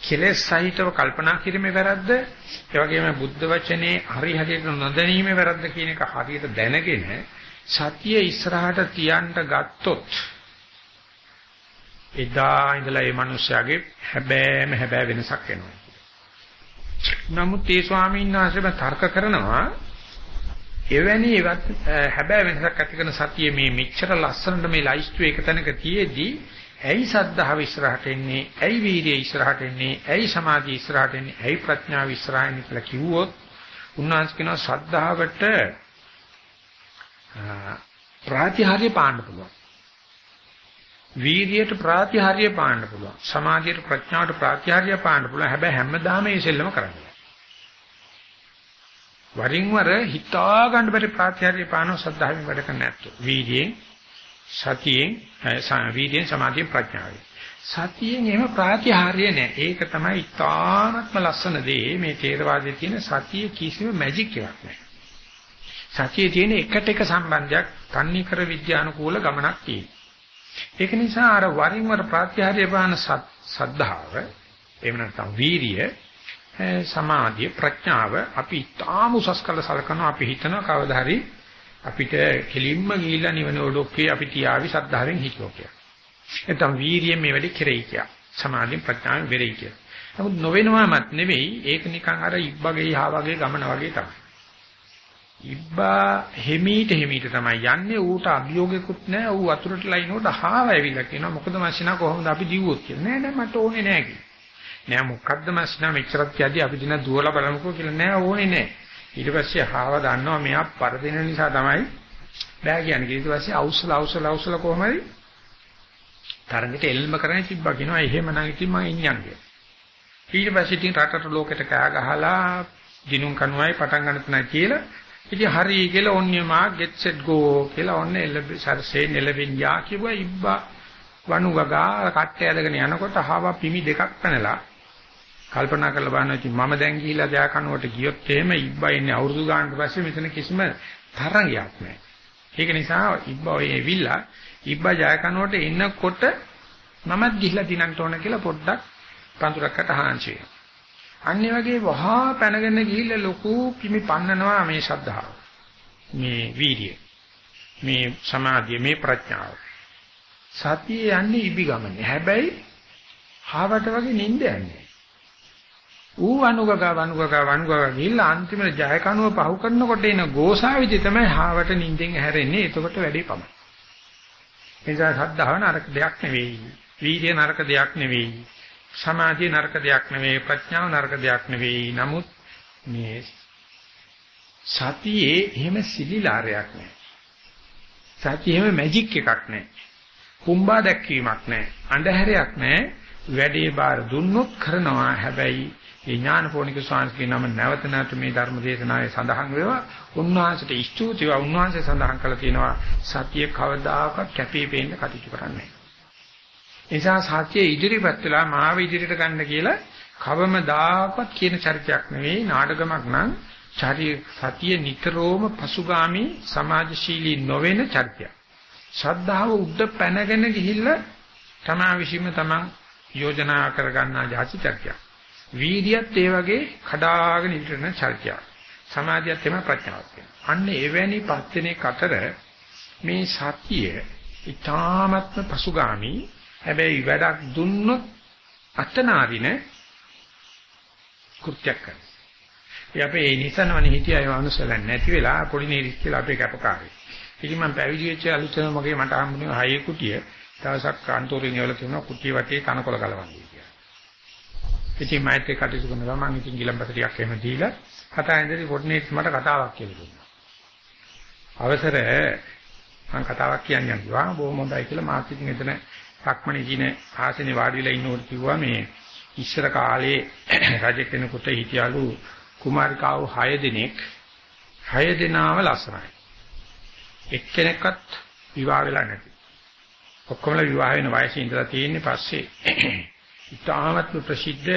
කෙලෙස් සහිතව කල්පනා කිරීමේ වැරද්ද ඒ වගේම බුද්ධ වචනේ හරි හරියට නොදැනීමේ වැරද්ද කියන එක හරියට දැනගෙන සතිය ඉස්සරහට තියන්න ගත්තොත් එදා ඉඳලා මේ මිනිස්යාගේ හැබෑම හැබෑ වෙනසක් වෙනවා. නමුත් ඒ ස්වාමීන් වහන්සේම තර්ක කරනවා එවැනි හැබෑ වෙනසක් ඇති කරන සතිය මේ මෙච්චර ලස්සනට මේ ලයිස්තු එක තැනක තියේදී ඇයි සද්ධාව ඉස්සරහට එන්නේ ඇයි වීර්යය ඉස්සරහට එන්නේ ඇයි සමාධිය ඉස්සරහට එන්නේ ඇයි ප්‍රඥාව ඉස්සරහට එන්නේ කියලා කිව්වොත් උන්වහන්සේ කියනවා සද්ධාවට ප්‍රාතිහාර්ය පාන්න පුළුවන්. වීර්යයට ප්‍රාතිහාර්ය පාන්න පුළුවන්. සමාධියට ප්‍රඥාවට ප්‍රාතිහාර්ය පාන්න පුළුවන්. හැබැයි හැමදාම මේ සෙල්ලම කරන්නේ. වරින් වර හිතා ගන්න බැරි ප්‍රාතිහාර්ය පාන සද්ධාවෙන් වැඩ කරන්නේ නැත්තෝ. වීර්යයෙන් සතියෙන් වීර්යයෙන් සමාධියෙන් ප්‍රඥාවෙන්. සතියෙන් එහෙම ප්‍රාතිහාර්ය නැහැ. ඒක තමයි ඉතාමත්ම ලස්සන දේ. මේ තේරවාදයේ තියෙන සතිය කිසිම මැජික් එකක් නැහැ. සතියේ තියෙන එකට එක සම්බන්ධයක් තන්නේ කර විද්‍යානුකූල ගමනක් තියෙනවා. ඒක නිසා අර වරින් වර ප්‍රත්‍යහාරය බාන සද්ධාව එහෙම නැත්නම් වීරිය සමාධිය ප්‍රඥාව අපි තාම උසස් කළ සලකනවා අපි හිතනවා කවදා හරි අපිට කෙලින්ම ගිහිල්ලා නිවන ඔඩොක්කේ අපි තියාවි සද්ධාවෙන් හිතුවා කියලා. නැත්නම් වීරියෙන් මේ වැඩේ කෙරෙයි කියලා. සමාධියෙන් ප්‍රඥාවෙන් වෙරෙයි කියලා. නමුත් නොවෙනවමත් නෙවෙයි ඒක නිකන් අර ඉබ්බගේ හා වගේ ගමන වගේ තමයි. ඉබ්බා හිමීට හිමීට තමයි යන්නේ ඌට අභියෝගයක්වත් නැහැ ඌ වතුරට ලයිනොට හාව ඇවිල්ලා කියනවා මොකද මස්සිනා කොහොමද අපි දිව්වොත් කියලා නෑ නෑ මට ඕනේ නෑ කියලා නෑ මොකද්ද මස්සිනා මෙච්චරක් කියද්දි අපි දින දුවලා බලමුකෝ කියලා නෑ ඕනේ නෑ ඊට පස්සේ හාව දන්නවා මෙයා පරදින නිසා තමයි බෑ කියන්නේ. ඊට පස්සේ අවුස්සල අවුස්සල අවුස්සල කොහමද තරඟට එල්ම කරන්නේ තිබ්බා කියනවා. එහෙමනම් ඉතින් මම ඉන්නේ ඊට පස්සේ ඉතින් රටට ලෝකෙට කෑ ගහලා දිනුම් කනුවයි පටන් ගන්න තුනයි කියලා ඉතින් හරි කියලා ඔන්නේ මා get set go කියලා ඔන්නේ සරසේ නෙලවින් යා කිව්වා. ඉබ්බා වනුගගා කට්ටය ඇදගෙන යනකොට අහවා පිමි දෙකක් පැනලා කල්පනා කරලා බලනවා ඉතින් මම දැන් ගිහිලා දයා කනුවට ගියොත් එහෙම ඉබ්බා ඉන්නේ අවුරුදු ගානකට පස්සේ මෙතන කිසිම තරංගයක් නැහැ. ඒක නිසා ඉබ්බා ඔය එවිලා ඉබ්බා ජය කනුවට එනකොට මමත් ගිහිලා දිනන්න ඕන කියලා පොඩ්ඩක් පඳුරකට හාන්සි වෙනවා. අන්නේ වගේ වහා පැනගෙන ගිහිල්ලා ලොකු කිමි පන්නනවා මේ ශද්ධාව. මේ වීර්යය. මේ සමාධිය මේ ප්‍රඥාව. සතිය යන්නේ ඉබි ගමනේ. හැබැයි හාවට වගේ නිින්ද යන්නේ. ඌ අනුගග වනුගග වනුගග ගිහිල්ලා අන්තිමට ජය කනුව පහු කරනකොට එන ගෝසාවිදි තමයි හාවට නිින්දෙන් හැරෙන්නේ. එතකොට වැඩි පමණ. එනිසා සද්ධාව නරක දෙයක් නෙවෙයි. වීර්ය නරක දෙයක් නෙවෙයි. සමාධිය නරක දෙයක් නෙවෙයි ප්‍රඥාව නරක දෙයක් නෙවෙයි නමුත් මේ සතියේ එහෙම සිලිලාරයක් නැහැ සතියේ එහෙම මැජික් එකක් නැහැ කුම්බා දැක්වීමක් නැහැ අන්ධහැරයක් නැහැ වැඩේ බාර දුන්නොත් කරනවා හැබැයි ඒ ඥානපෝනික ස්වාමීන්ගේ නම නැවත නැවත මේ ධර්ම දේශනාවේ සඳහන් වෙනවා උන්වහන්සේට ස්තුතිව උන්වහන්සේ සඳහන් කළා තියෙනවා සතිය කවදාකවත් කැපී පෙනෙන්න කටයුතු කරන්නේ නිසා සත්‍යයේ ඉදිරිපත් වෙලා මාව ඉදිරියට ගන්න කියලා කවමදාකවත් කියන චරිතයක් නෙවෙයි නාටකමක් නම් චරි සතිය නිතරම පසුගාමි සමාජශීලී නොවන චරිතයක්. ශ්‍රද්ධාව උද්ද පැනගෙන ගිහිල්ලා තමා විශ්ීම තමන් යෝජනා කරගන්නා જાති චරිතයක්. වීර්යයත් ඒ වගේ කඩාගෙන ඉදිරියන චරිතයක්. සමාධියත් එම ප්‍රඥාවක්. අන්න එවැනි පස්වෙනි අතර මේ සතිය ඊ타ත්ම පසුගාමි හැබැයි වැඩක් දුන්නොත් අතනාරින කෘත්‍යයක් කරනවා. ඒ අපේ ඒ නිසනවනේ හිටිය අය වනුසල නැති වෙලා පොඩි නේරිස් කියලා අපේ කැපකාරී. ඉතින් මම පැවිදි වෙච්ච අලුතෙන් මගේ මට හම්බුනේ හයේ කුටිය. දවසක් කාන්තෝරේ ගෙවල තියෙනවා කුටිය වටේ තනකොළ ගලවන්නේ කියලා. ඉතින් මයිත් එක්ක කටයුතු කරනවා මම ඉතින් ගිලම්පත ටිකක් එහෙම දීලා කතා ඇඳදී පොඩි නේරිස් මට කතාවක් කියලා දුන්නා. අවසර මම කතාවක් කියන්නේ කිව්වා බොහොම හොඳයි කියලා මාත් ඉතින් එතන සක්මණේ කියන ආසනේ වාඩි වෙලා ඉන්නකොට කිව්වා මේ ඉස්සර කාලේ [clears throat] රජ කෙනෙකුට හිටියලු කුමාරිකාව 6 දෙනෙක් 6 දෙනාම ලස්සනයි. එක්කෙනෙක්වත් විවාහ වෙලා නැති. ඔක්කොමලා විවාහ වෙන වයසේ ඉඳලා තියෙන්නේ පස්සේ [clears throat] ඉතාමත් ප්‍රසිද්ධ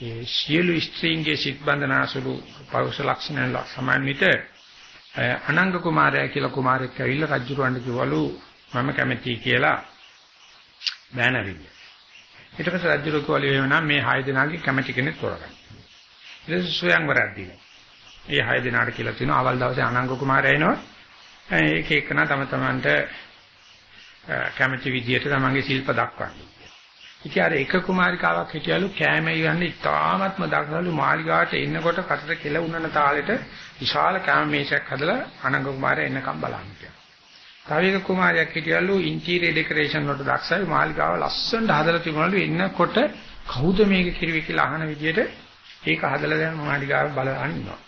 ඒ සියලු ස්ත්‍රීන්ගේ සිත් බඳනාසුළු පෞරුෂ ලක්ෂණ සමන්විත අනංග කුමාරයා කියලා කුමාරෙක් ඇවිල්ලා රජුරවන්ට කිව්වලු මම කැමතියි කියලා බෑනරිය. ඊට පස්සේ රජු ලෝකවල වෙනනම් මේ හය දෙනාගේ කැමැති කෙනෙක් තෝරගන්න. ඊට පස්සේ සොයන්වරක් දීලා. මේ හය දෙනාට කියලා තියෙනවා අවල් දවසේ අනංග කුමාරයා එනවා. ඒක එක්කන තම තමන්ට කැමැති විදියට තමන්ගේ ශිල්ප දක්වන්නේ. ඉතින් අර එක කුමාරිකාවක් හිටියලු කෑමේ යන්නේ ඉතාමත්ම දක්වලු මාලිගාවට එන්නකොට කටට කෙල උනන තාලෙට විශාල කෑම මේසයක් හදලා අනංග කුමාරයා එන්නකම් බලන්න කියලා. තව එක කුමාරයෙක් හිටියලු ඉන්ටීරියර් ඩෙකරේෂන් වලට දක්ෂයි මාලිගාව ලස්සනට හදලා තිබුණලු එන්නකොට කවුද මේක කිරුවේ කියලා අහන විදියට ඒක හදලා දැන් මාලිගාව බලන්න ඉන්නවා.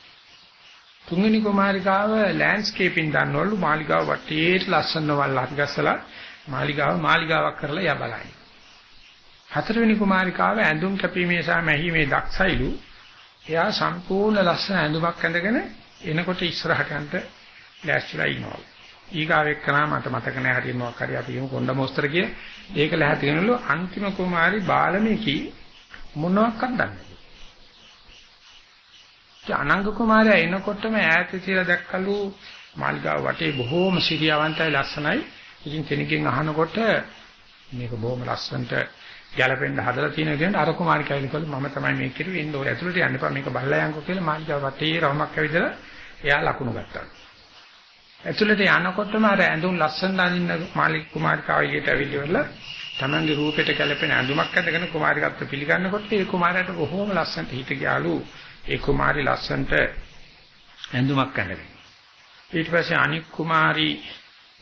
තුන්වෙනි කුමාරිකාව ලෑන්ඩ්ස්කේපින් දන්නවලු මාලිගාව වටේට ලස්සන වල් හරිගස්සලා මාලිගාව මාලිගාවක් කරලා යා බලයි. හතරවෙනි කුමාරිකාව ඇඳුම් කැපීමේ සහ මැහිමේ දක්ෂයිලු. එයා සම්පූර්ණ ලස්සන ඇඳුමක් ඇඳගෙන එනකොට ඉස්සරහට යන්න ලෑස්තිලා ඉන්නවා. ඊගාව එක්කනා මට මතක නැහැ හරිය මොකක් හරි අපි යමු කොණ්ඩ මොස්තර කිය. ඒක ලැහැති වෙනලු අන්තිම කුමාරි බාලමේකි මොනවාක්වත් දන්නේ නැහැ. අනංග කුමාරයා එනකොටම ඈත කියලා දැක්කලු මාල්ගාව වටේ බොහෝම සිරියවන්තයි ලස්සනයි ඉතින් කෙනකින් අහනකොට මේක බොහොම ලස්සනට ගැලපෙන්න හදලා තියෙන විදිහට අර කුමාරික ඇවිල්ලා මම තමයි මේක කිරුවේ එන්න ඕක ඇතුළට යන්න එපා මේක බලලා යන්කෝ කියලා මාළිගාව වටේ රවමක් ඇවිදලා එයා ලකුණු ගත්තා. ඇතුළට යනකොටම අර ඇඳුම් ලස්සන අඳින්න මාළික කුමාරිකාවයිට ඇවිල්ලා තමන්ගේ රූපෙට ගැලපෙන ඇඳුමක් අඳගෙන කුමාරිකත්ව පිළිගන්නකොට ඒ කුමාරයාට බොහොම ලස්සනට හිත ගියාලු ඒ කුමාරි ලස්සනට ඇඳුමක් අඳගෙන. ඊට පස්සේ අනික් කුමාරි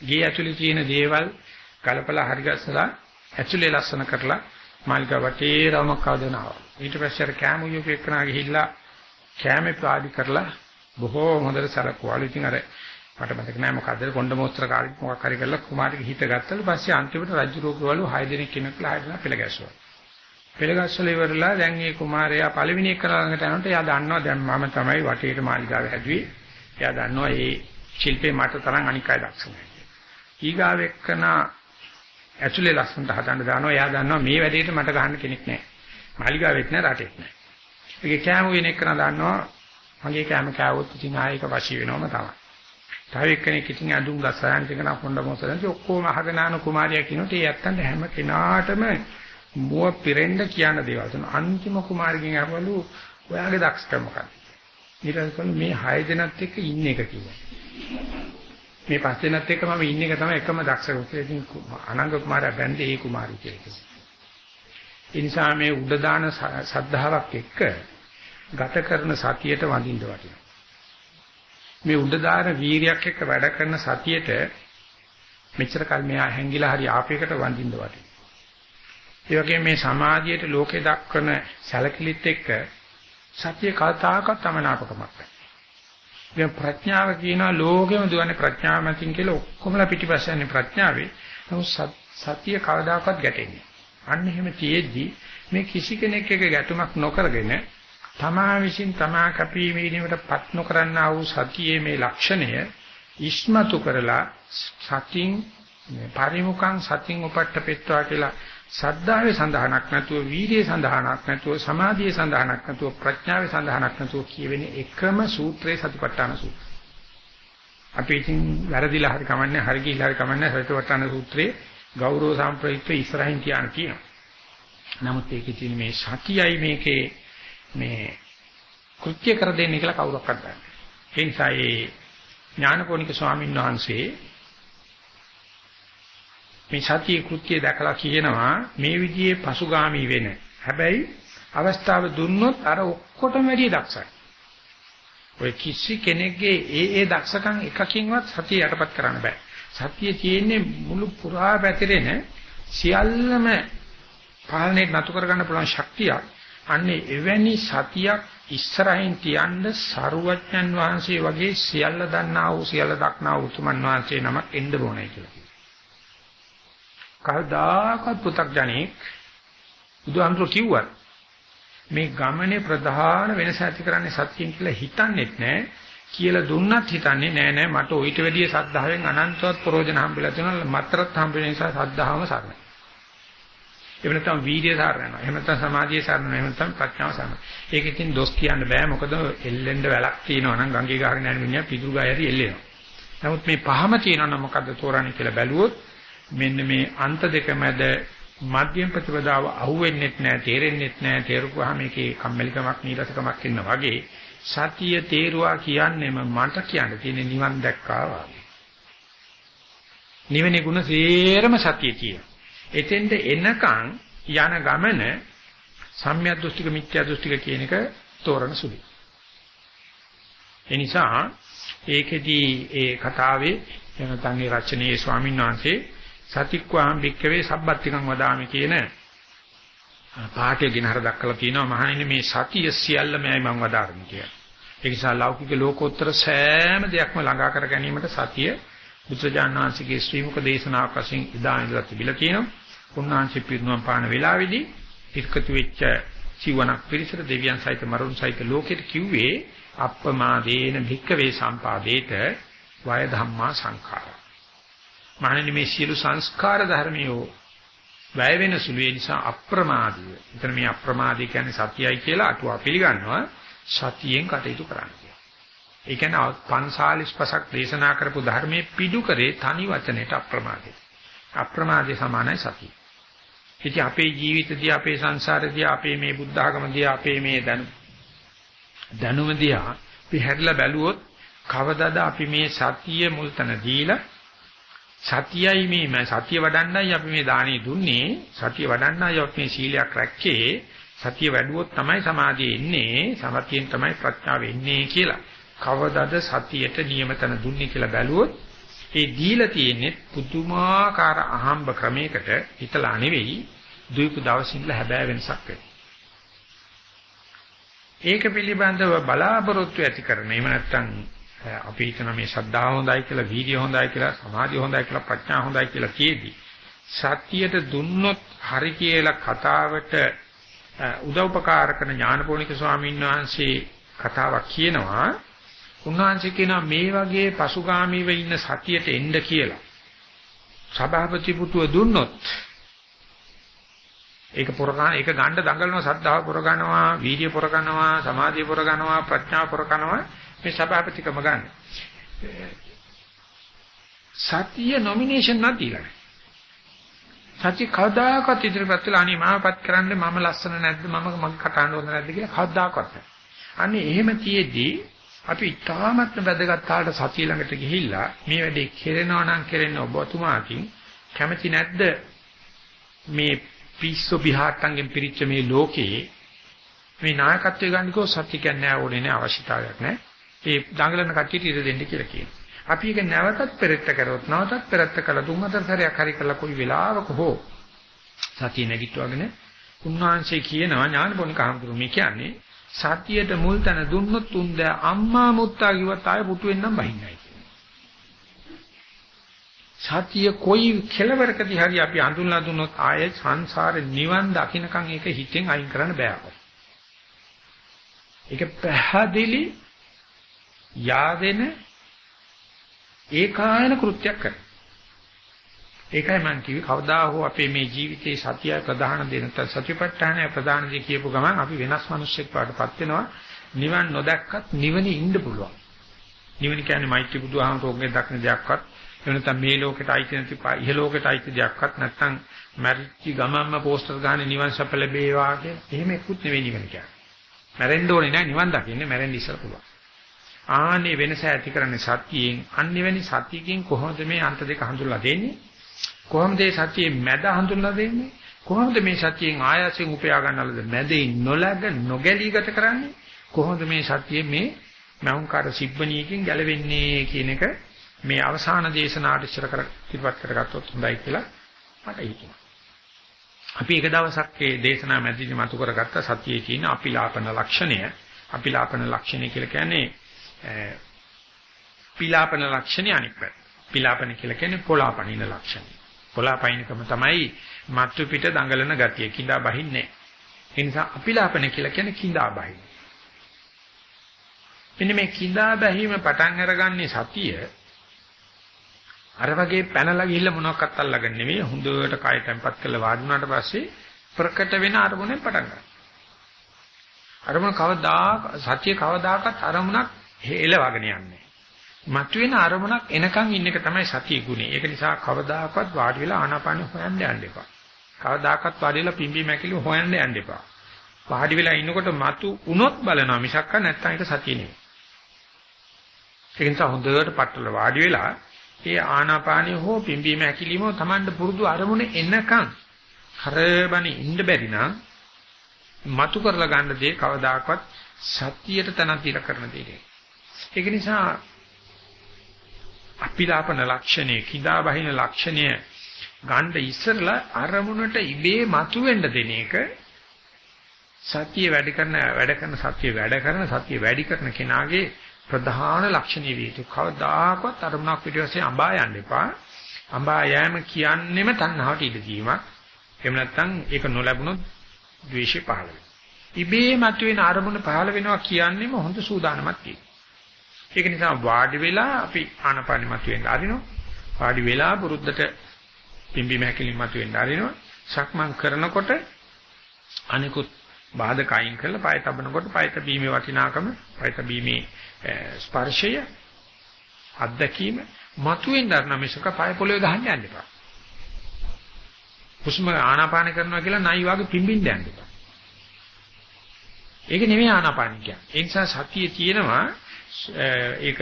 ගේ ඇතුලේ තියෙන දේවල් කලපලා හරිගස්සලා ඇතුලේ ලස්සන කරලා මාලිකා වටේ රවමක් ආදනවා. ඊට පස්සේ අර කෑම උයක එක්කනා ගිහිල්ලා කෑමේ පාඩි කරලා බොහෝ හොඳට සලකුවාලු. ඉතින් අර මට මතක නෑ මොකද්ද කොණ්ඩ මොස්තර කාර්යයක් මොකක් හරි කරලා කුමාරිගේ හිත ගත්තලු. පස්සේ අන්තිමට රජු රෝගවලු 6 දෙනෙක් කෙනෙක්ලා හදලා පෙළ ගැස්සුවා. පෙළ ගැස්සලා ඉවරලා දැන් මේ කුමාරයා පළවෙනි එක ළඟට යනකොට එයා දන්නවා දැන් මම තමයි වටේට මාලිගාව හැදුවේ. එයා දන්නවා මේ ශිල්පේ මට තරම් අනික් අය දක්ෂ නැහැ. ඊගාව එක්කනා ඇතුලේ ලස්සනට හදන්න දානවා. එයා දන්නවා මේ වැඩේට මට ගහන්න කෙනෙක් නැහැ. මාලිගාවෙත් නැහැ රටෙත් නැහැ. ඒකේ කෑම වෙන එක දන්නවා. මගේ කෑම කෑවොත් ඉතින් ආයෙක වශී වෙනවම තමයි. තව එක්කෙනෙක් ඉතින් අඳුම් ගසයන් ටික නකොණ්ඩ මොසලන්ති ඔක්කොම අහගෙන ආන කුමාරියා කියනකොට ඒ ඇත්තන්ට හැම කෙනාටම මුව පිරෙන්න කියන දේවල් තුන අන්තිම කුමාරගෙන් අහවලු ඔයාගේ දක්ෂකම මොකක්ද ඊට පස්සේ මේ හය දෙනත් එක්ක ඉන්න එක කිව්වා මේ පස් දෙනත් එක්ක මම ඉන්න එක තමයි එකම දක්ෂකම කියලා ඉතින් අනංග කුමාරයා බැන්දේ ඒ කුමාරි කියලා ඒ නිසා මේ උඩ දාන සද්ධාාවක් එක්ක ගත කරන සතියට වඳින්න වටිනවා. මේ උඩදාන වීරියක් එක්ක වැඩ කරන සතියේට මෙච්චර කල් මෙයා හැංගිලා හරි ආපේකට වඳින්න වටිනවා. ඒ වගේම මේ සමාධියට ලෝකේ දක්වන සැලකිලිත් එක්ක සතිය කතාකත් තමනාපකමක් නැහැ. මේ ප්‍රඥාව කියනවා ලෝකෙම දුවන්නේ ප්‍රඥාව මතින් කියලා ඔක්කොමලා පිටිපස්ස යන්නේ ප්‍රඥාවේ. නමුත් සතිය කවදාකවත් ගැටෙන්නේ. අන්න එහෙම තියෙද්දි මේ කිසි කෙනෙක් එක්ක ගැටුමක් නොකරගෙන තමා විසින් තමා කැපී වීමකට නොකරන්නා වූ සතියේ මේ ලක්ෂණය ඉස්මතු කරලා සතින් පරිමුඛං සතින් උපට්ඨපෙත්වා කියලා සද්ධාවේ සඳහනක් නැතුව වීර්යයේ සඳහනක් නැතුව සමාධියේ සඳහනක් නැතුව ප්‍රඥාවේ සඳහනක් නැතුව කියවෙන එකම සූත්‍රයේ සතිපට්ඨාන සූත්‍රය. අපි ඉතින් වැරදිලා හරි කමන්නේ හරි ගිහිලා හරි කමන්නේ සතිපට්ඨාන සූත්‍රයේ ගෞරව සම්ප්‍රයුක්ත ඉස්සරහින් තියාන කියන. නමුත් ඒකේ තියෙන මේ සතියයි මේකේ මේ කෘත්‍ය කර දෙන්නේ කියලා කවුරක්වත් දන්නේ නැහැ. ඒ නිසා ඒ ඥානකෝණික ස්වාමීන් වහන්සේ මේ සතිය කෘත්‍ය දැකලා කියනවා මේ විදිහේ පසුගාමි වෙන. හැබැයි අවස්ථාව දුන්නොත් අර ඔක්කොටම වැඩිය දක්ෂයි. ඔය කිසි කෙනෙක්ගේ ඒ ඒ දක්ෂකම් එකකින්වත් සතිය යටපත් කරන්න බෑ. සතිය තියෙන්නේ මුළු පුරා පැතිරෙන සියල්ලම පාලනයට නතු කරගන්න පුළුවන් ශක්තියක්. අන්නේ එවැනි සතියක් ඉස්සරහින් තියන්න සරුවඥන් වහන්සේ වගේ සියල්ල දන්නා වූ සියල්ල දක්නා වූ උතුමන් වහන්සේ නමක් එන්න ඕනේ කියලා. කවදාකවත් පු탁ජනෙක් බුදුහාමුදුරු කිව්වත් මේ ගමනේ ප්‍රධාන වෙනස ඇති කරන්නේ සත්‍යයෙන් කියලා හිතන්නේත් නැහැ. කියලා දුන්නත් හිතන්නේ නෑ නෑ මට ඊට වැඩිය සද්ධාවෙන් අනන්තවත් ප්‍රයෝජන හම්බෙලා තියෙනවා මතරත් හම්බෙන නිසා සද්ධාවම සරණයි. එහෙම නැත්නම් වීර්ය සාරනවා. එහෙම නැත්නම් සමාධිය සාරනවා. එහෙම නැත්නම් ප්‍රඥාව සාරනවා. ඒක ඉතින් දොස් කියන්න බෑ. මොකද එල්ලෙන්න වැලක් තියෙනවා නම් ගංගේ ගහගෙන යන මිනිහා පිටුරු ගාය හරි එල්ලෙනවා. නමුත් මේ පහම තියෙනවා නම් මොකද්ද තෝරන්නේ කියලා බැලුවොත් මෙන්න මේ අන්ත දෙක මැද මධ්‍යම ප්‍රතිපදාව අහුවෙන්නෙත් නෑ, තේරෙන්නෙත් නෑ. තේරුවාම මේකේ කම්මැලිකමක්, නීරසකමක් ඉන්න වගේ සතිය තේරුවා කියන්නේම මට කියන්න තියෙන නිවන් දැක්කා වගේ. නිවනේ ගුණ සේරම සතිය තියෙනවා. එතෙන්ට එනකන් යන ගමන සම්‍යක් දෘෂ්ටික මිත්‍යා දෘෂ්ටික කියන එක තෝරන සුළුයි. ඒ නිසා ඒකෙදී ඒ කතාවේ එනතන් ඒ රචනයේ ස්වාමීන් වහන්සේ සතික්වාම් භික්කවේ සබ්බත්තිකං වදාමි කියන පාඨය ගෙනහර දක්වලා තියෙනවා මහණෙනි මේ සතිය සියල්ලමයි මම වදාරන්නේ කියලා. ඒ නිසා ලෞකික ලෝකෝත්තර සෑම දෙයක්ම ළඟා කර ගැනීමට සතිය බුද්ධජානනාංශිකේ ශ්‍රී මුක දේශනාවක් වශයෙන් ඉදා ඉඳලා තිබිලා තියෙනවා. උන්වහන්සේ පිරිනුවම් පාන වෙලාවේදී ඉක්කතු වෙච්ච සිවණක් පිරිසට දෙවියන් සහිත මරුන් සහිත ලෝකෙට කිව්වේ අප්පමාදේන භික්කවේ සම්පාදේත වය ධම්මා සංඛාර. මහණෙනි මේ සියලු සංස්කාර ධර්මියෝ වැය වෙන සුළු නිසා අප්‍රමාදීය. එතන මේ අප්‍රමාදී කියන්නේ සතියයි කියලා අටුවා පිළිගන්නවා සතියෙන් කටයුතු කරන්න කියලා. ඒ කියන්නේ 545ක් දේශනා කරපු ධර්මයේ පිටු කරේ තනි වචනෙට අප්‍රමාදී. අප්‍රමාදයේ සමානයි සතිය. ඉතින් අපේ ජීවිතදී අපේ සංසාරදී අපේ මේ බුද්ධ ආගමදී අපේ මේ දැනු දැනුමදී අපි හැරිලා බැලුවොත් කවදාද අපි මේ සතිය මුල්තන දීලා සතියයි මේ සතිය වඩන්නයි අපි මේ දාණය දුන්නේ. සතිය වඩන්නයි අපි මේ සීලයක් රැක්කේ. සතිය වැඩුවොත් තමයි සමාධිය එන්නේ. සමතියෙන් තමයි ප්‍රඥාව එන්නේ කියලා. කවදාද සතියට නියමතන දුන්නේ කියලා බැලුවොත් ඒ දීලා තියෙන්නේ පුදුමාකාර අහම්බ ක්‍රමයකට හිතලා නෙවෙයි දුයිපු දවසින්ල හැබෑ වෙනසක් වෙනවා. ඒක පිළිබඳව බලාපොරොත්තු ඇති කරන එහෙම නැත්නම් අපි හිතන මේ ශ්‍රද්ධාව හොඳයි කියලා, වීර්ය හොඳයි කියලා, සමාධිය හොඳයි කියලා, ප්‍රඥා හොඳයි කියලා කියෙදි සතියට දුන්නොත් හරි කියලා කතාවට උදව්පකාර කරන ඥානපෝනික ස්වාමීන් වහන්සේ කතාවක් කියනවා උන්වහන්සේ කියනවා මේ වගේ පසුගාමීව ඉන්න සතියට එන්න කියලා. සභාපති පුතුව දුන්නොත් ඒක පුරගන්න ඒක ගන්න දඟලනවා සද්ධාව පුරගනවා වීර්ය පුරගනවා සමාධිය පුරගනවා ප්‍රඥාව පුරගනවා මේ සභාපතිකම ගන්න. සතිය නොමිනේෂන් නැතිලා. සත්‍ය කවදාකවත් ඉදිරියපත් වෙලා අනේ මාවපත් කරන්න මම ලස්සන නැද්ද මම මගේ කටහඬ හොඳ නැද්ද කියලා කවදාකවත් නැහැ. අනේ එහෙම තියේදී අපි ඉතාමත්ම වැදගත් කාලට සතිය ළඟට ගිහිල්ලා මේ වැඩේ කෙරෙනවා නම් කෙරෙන්න ඔබතුමාකින් කැමති නැද්ද මේ පිස්සු බිහාට්ටංගෙන් පිරිච්ච මේ ලෝකේ මේ නායකත්වය ගන්නකෝ සත්‍ය කියන්නේ ඕනේ නෑ අවශ්‍යතාවයක් නෑ. ඒ දඟලන කට්ටියට ඉර දෙන්න කියලා කියනවා. අපි ඒක නැවතත් පෙරත්ත කරොත් නැවතත් පෙරත්ත කළා තුන් හතර සැරයක් හරි කළා කොයි වෙලාවක හෝ සතිය නැගිටවගෙන උන්වහන්සේ කියනවා ඥානපෝනික හඳුරු මේ කියන්නේ සතියට මුල් තැන දුන්නොත් උන්ද අම්මා මුත්තා කිව්වත් ආයෙ පුතු වෙන්නම් බහින්නයි සතිය කොයි කෙලවරකදී හරි අපි අඳුන්ලා දුන්නොත් ආයෙ සංසාරේ නිවන් දකින්නකන් ඒක හිතෙන් අයින් කරන්න බෑ. ඒක පැහැදිලි yaadෙන ඒකායන කෘත්‍යයක් කරනවා. ඒකයි මම කිව්වේ කවදා හෝ අපේ මේ ජීවිතයේ සතිය ප්‍රධාන දේ නැත්නම් සතිපට්ඨානය ප්‍රධාන දේ කියපු ගමන් අපි වෙනස් මිනිස්සෙක් වඩපත් වෙනවා. නිවන් නොදැක්කත් නිවනේ ඉන්න පුළුවන්. නිවන කියන්නේ මෛත්‍රී බුදුහාමුදුරුවෝගේ දක්න දෙයක්වත් එහෙම නැත්නම් මේ ලෝකෙට අයිති නැති ඉහ ලෝකෙට අයිති දෙයක්වත් නැත්නම් මැරිච්ච ගමන්ම පෝස්ටර් ගන්න නිවන් සප ලැබේවා කිය. එහෙම එක්කුත් නෙවෙයි නිවන කියන්නේ. මැරෙන්න ඕනේ නැහැ නිවන් දකින්නේ මැරෙන්න ඉස්සර පුළුවන්. ආනේ වෙනස ඇති කරන්නේ සතියෙන් අන්නෙවැනි සතියකින් කොහොමද මේ අන්ත දෙක හඳුල්ලා දෙන්නේ? කොහොමද මේ සතියේ මැද හඳුන්ලා දෙන්නේ? කොහොමද මේ සතියෙන් ආයසෙන් උපයා ගන්නවලද මැදේ නොලැග නොගැලී ගත කරන්නේ? කොහොමද මේ සතියේ මේ මෞංකාර සිබ්බණියකින් ගැලවෙන්නේ කියන එක මේ අවසාන දේශනාවට ඉස්සර කර ඉදිරිපත් කරගත්තොත් හොඳයි කියලා මට හිතුණා. අපි එක දවසක් මේ දේශනා මැදින් මතු කරගත්ත සතියේ තියෙන අපිලාපන ලක්ෂණය. අපිලාපන ලක්ෂණය කියලා කියන්නේ පිලාපන ලක්ෂණය අනික් පැත්ත. පිලාපන කියලා කියන්නේ පොලාපනින ලක්ෂණය. පොලාපයින්කම තමයි මත්තු පිට දඟලන ගතිය. කිඳා බහින්නේ. ඒ නිසා අපිලාපන කියලා කියන්නේ කිඳා බහින. මෙන්න මේ කිඳා බැහිම පටන් අරගන්නේ සතිය අර වගේ පැනලා ගිහිල්ලා මොනවක්වත් අල්ලගන්න නෙමෙයි හොඳට කය තැම්පත් කරලා වාඩි වුණාට පස්සේ ප්‍රකට වෙන අරමුණෙන් පටන් ගන්නවා. අරමුණ කවදා සත්‍ය කවදාකවත් අරමුණක් හෙලවගෙන යන්නේ. මතුවෙන අරමුණක් එනකන් ඉන්න එක තමයි සතිය ගුණය. ඒක නිසා කවදාකවත් වාඩි වෙලා ආනාපානෙ හොයන්න යන්න එපා. කවදාකවත් වාඩි වෙලා පිම්බි මැකිලි හොයන්න යන්න එපා. වාඩි වෙලා ඉන්නකොට මතු උනොත් බලනවා මිසක්ක නැත්තම් ඒක සතිය නෙමෙයි. ඒ නිසා හොඳට පట్టල වාඩි වෙලා ඒ ආනාපානිය හෝ පිම්බීම හැකිලිම Tamanට පුරුදු අරමුණ එනකන් කරබනේ ඉන්න බැරි නම් මතු කරලා ගන්න දේ කවදාකවත් සතියට තනක් දීලා කරන දෙයක්. ඒක නිසා අපිලාපන ලක්ෂණය, කිදා බහින ලක්ෂණය ගන්න ඉස්සරලා අරමුණට ඉබේ මතුවෙන්න දෙන එක සතිය වැඩ කරන වැඩ කරන සතිය වැඩ කරන සතිය වැඩි කරන කෙනාගේ ප්‍රධාන ලක්ෂණය විය යුතු කවදාකවත් අරමුණක් පිටිපස්සේ අඹා යන්න එපා. අඹා යෑම කියන්නේම තණ්හාවට ඉඩ දීමක්. එහෙම නැත්නම් ඒක නොලැබුණොත් ද්වේෂය පහළ වෙනවා. ඉබේ මතුවෙන අරමුණ පහළ වෙනවා කියන්නේම හොඳ සූදානමක් තියෙනවා. ඒක නිසා වාඩි වෙලා අපි ආනපානෙ මතුවෙන්න ආරිනවා. වාඩි වෙලා පුරුද්දට පිම්බි මහැකිලින් මතුවෙන්න ආරිනවා. සක්මන් කරනකොට අනිකුත් බාධක අයින් කරලා පාය තබනකොට පාය තබීමේ වටිනාකම පාය තබීමේ ස්පර්ශය අත්දැකීම මතුවෙන්න ගන්න මිසක පය පොළවේ ගහන්න යන්න එපා. හුස්ම ආනාපාන කරනවා කියලා නයි වගේ පිම්බින්න යන්න එපා. ඒක නෙමෙයි ආනාපාන කියන්නේ. ඒ නිසා සතියේ තියෙනවා ඒක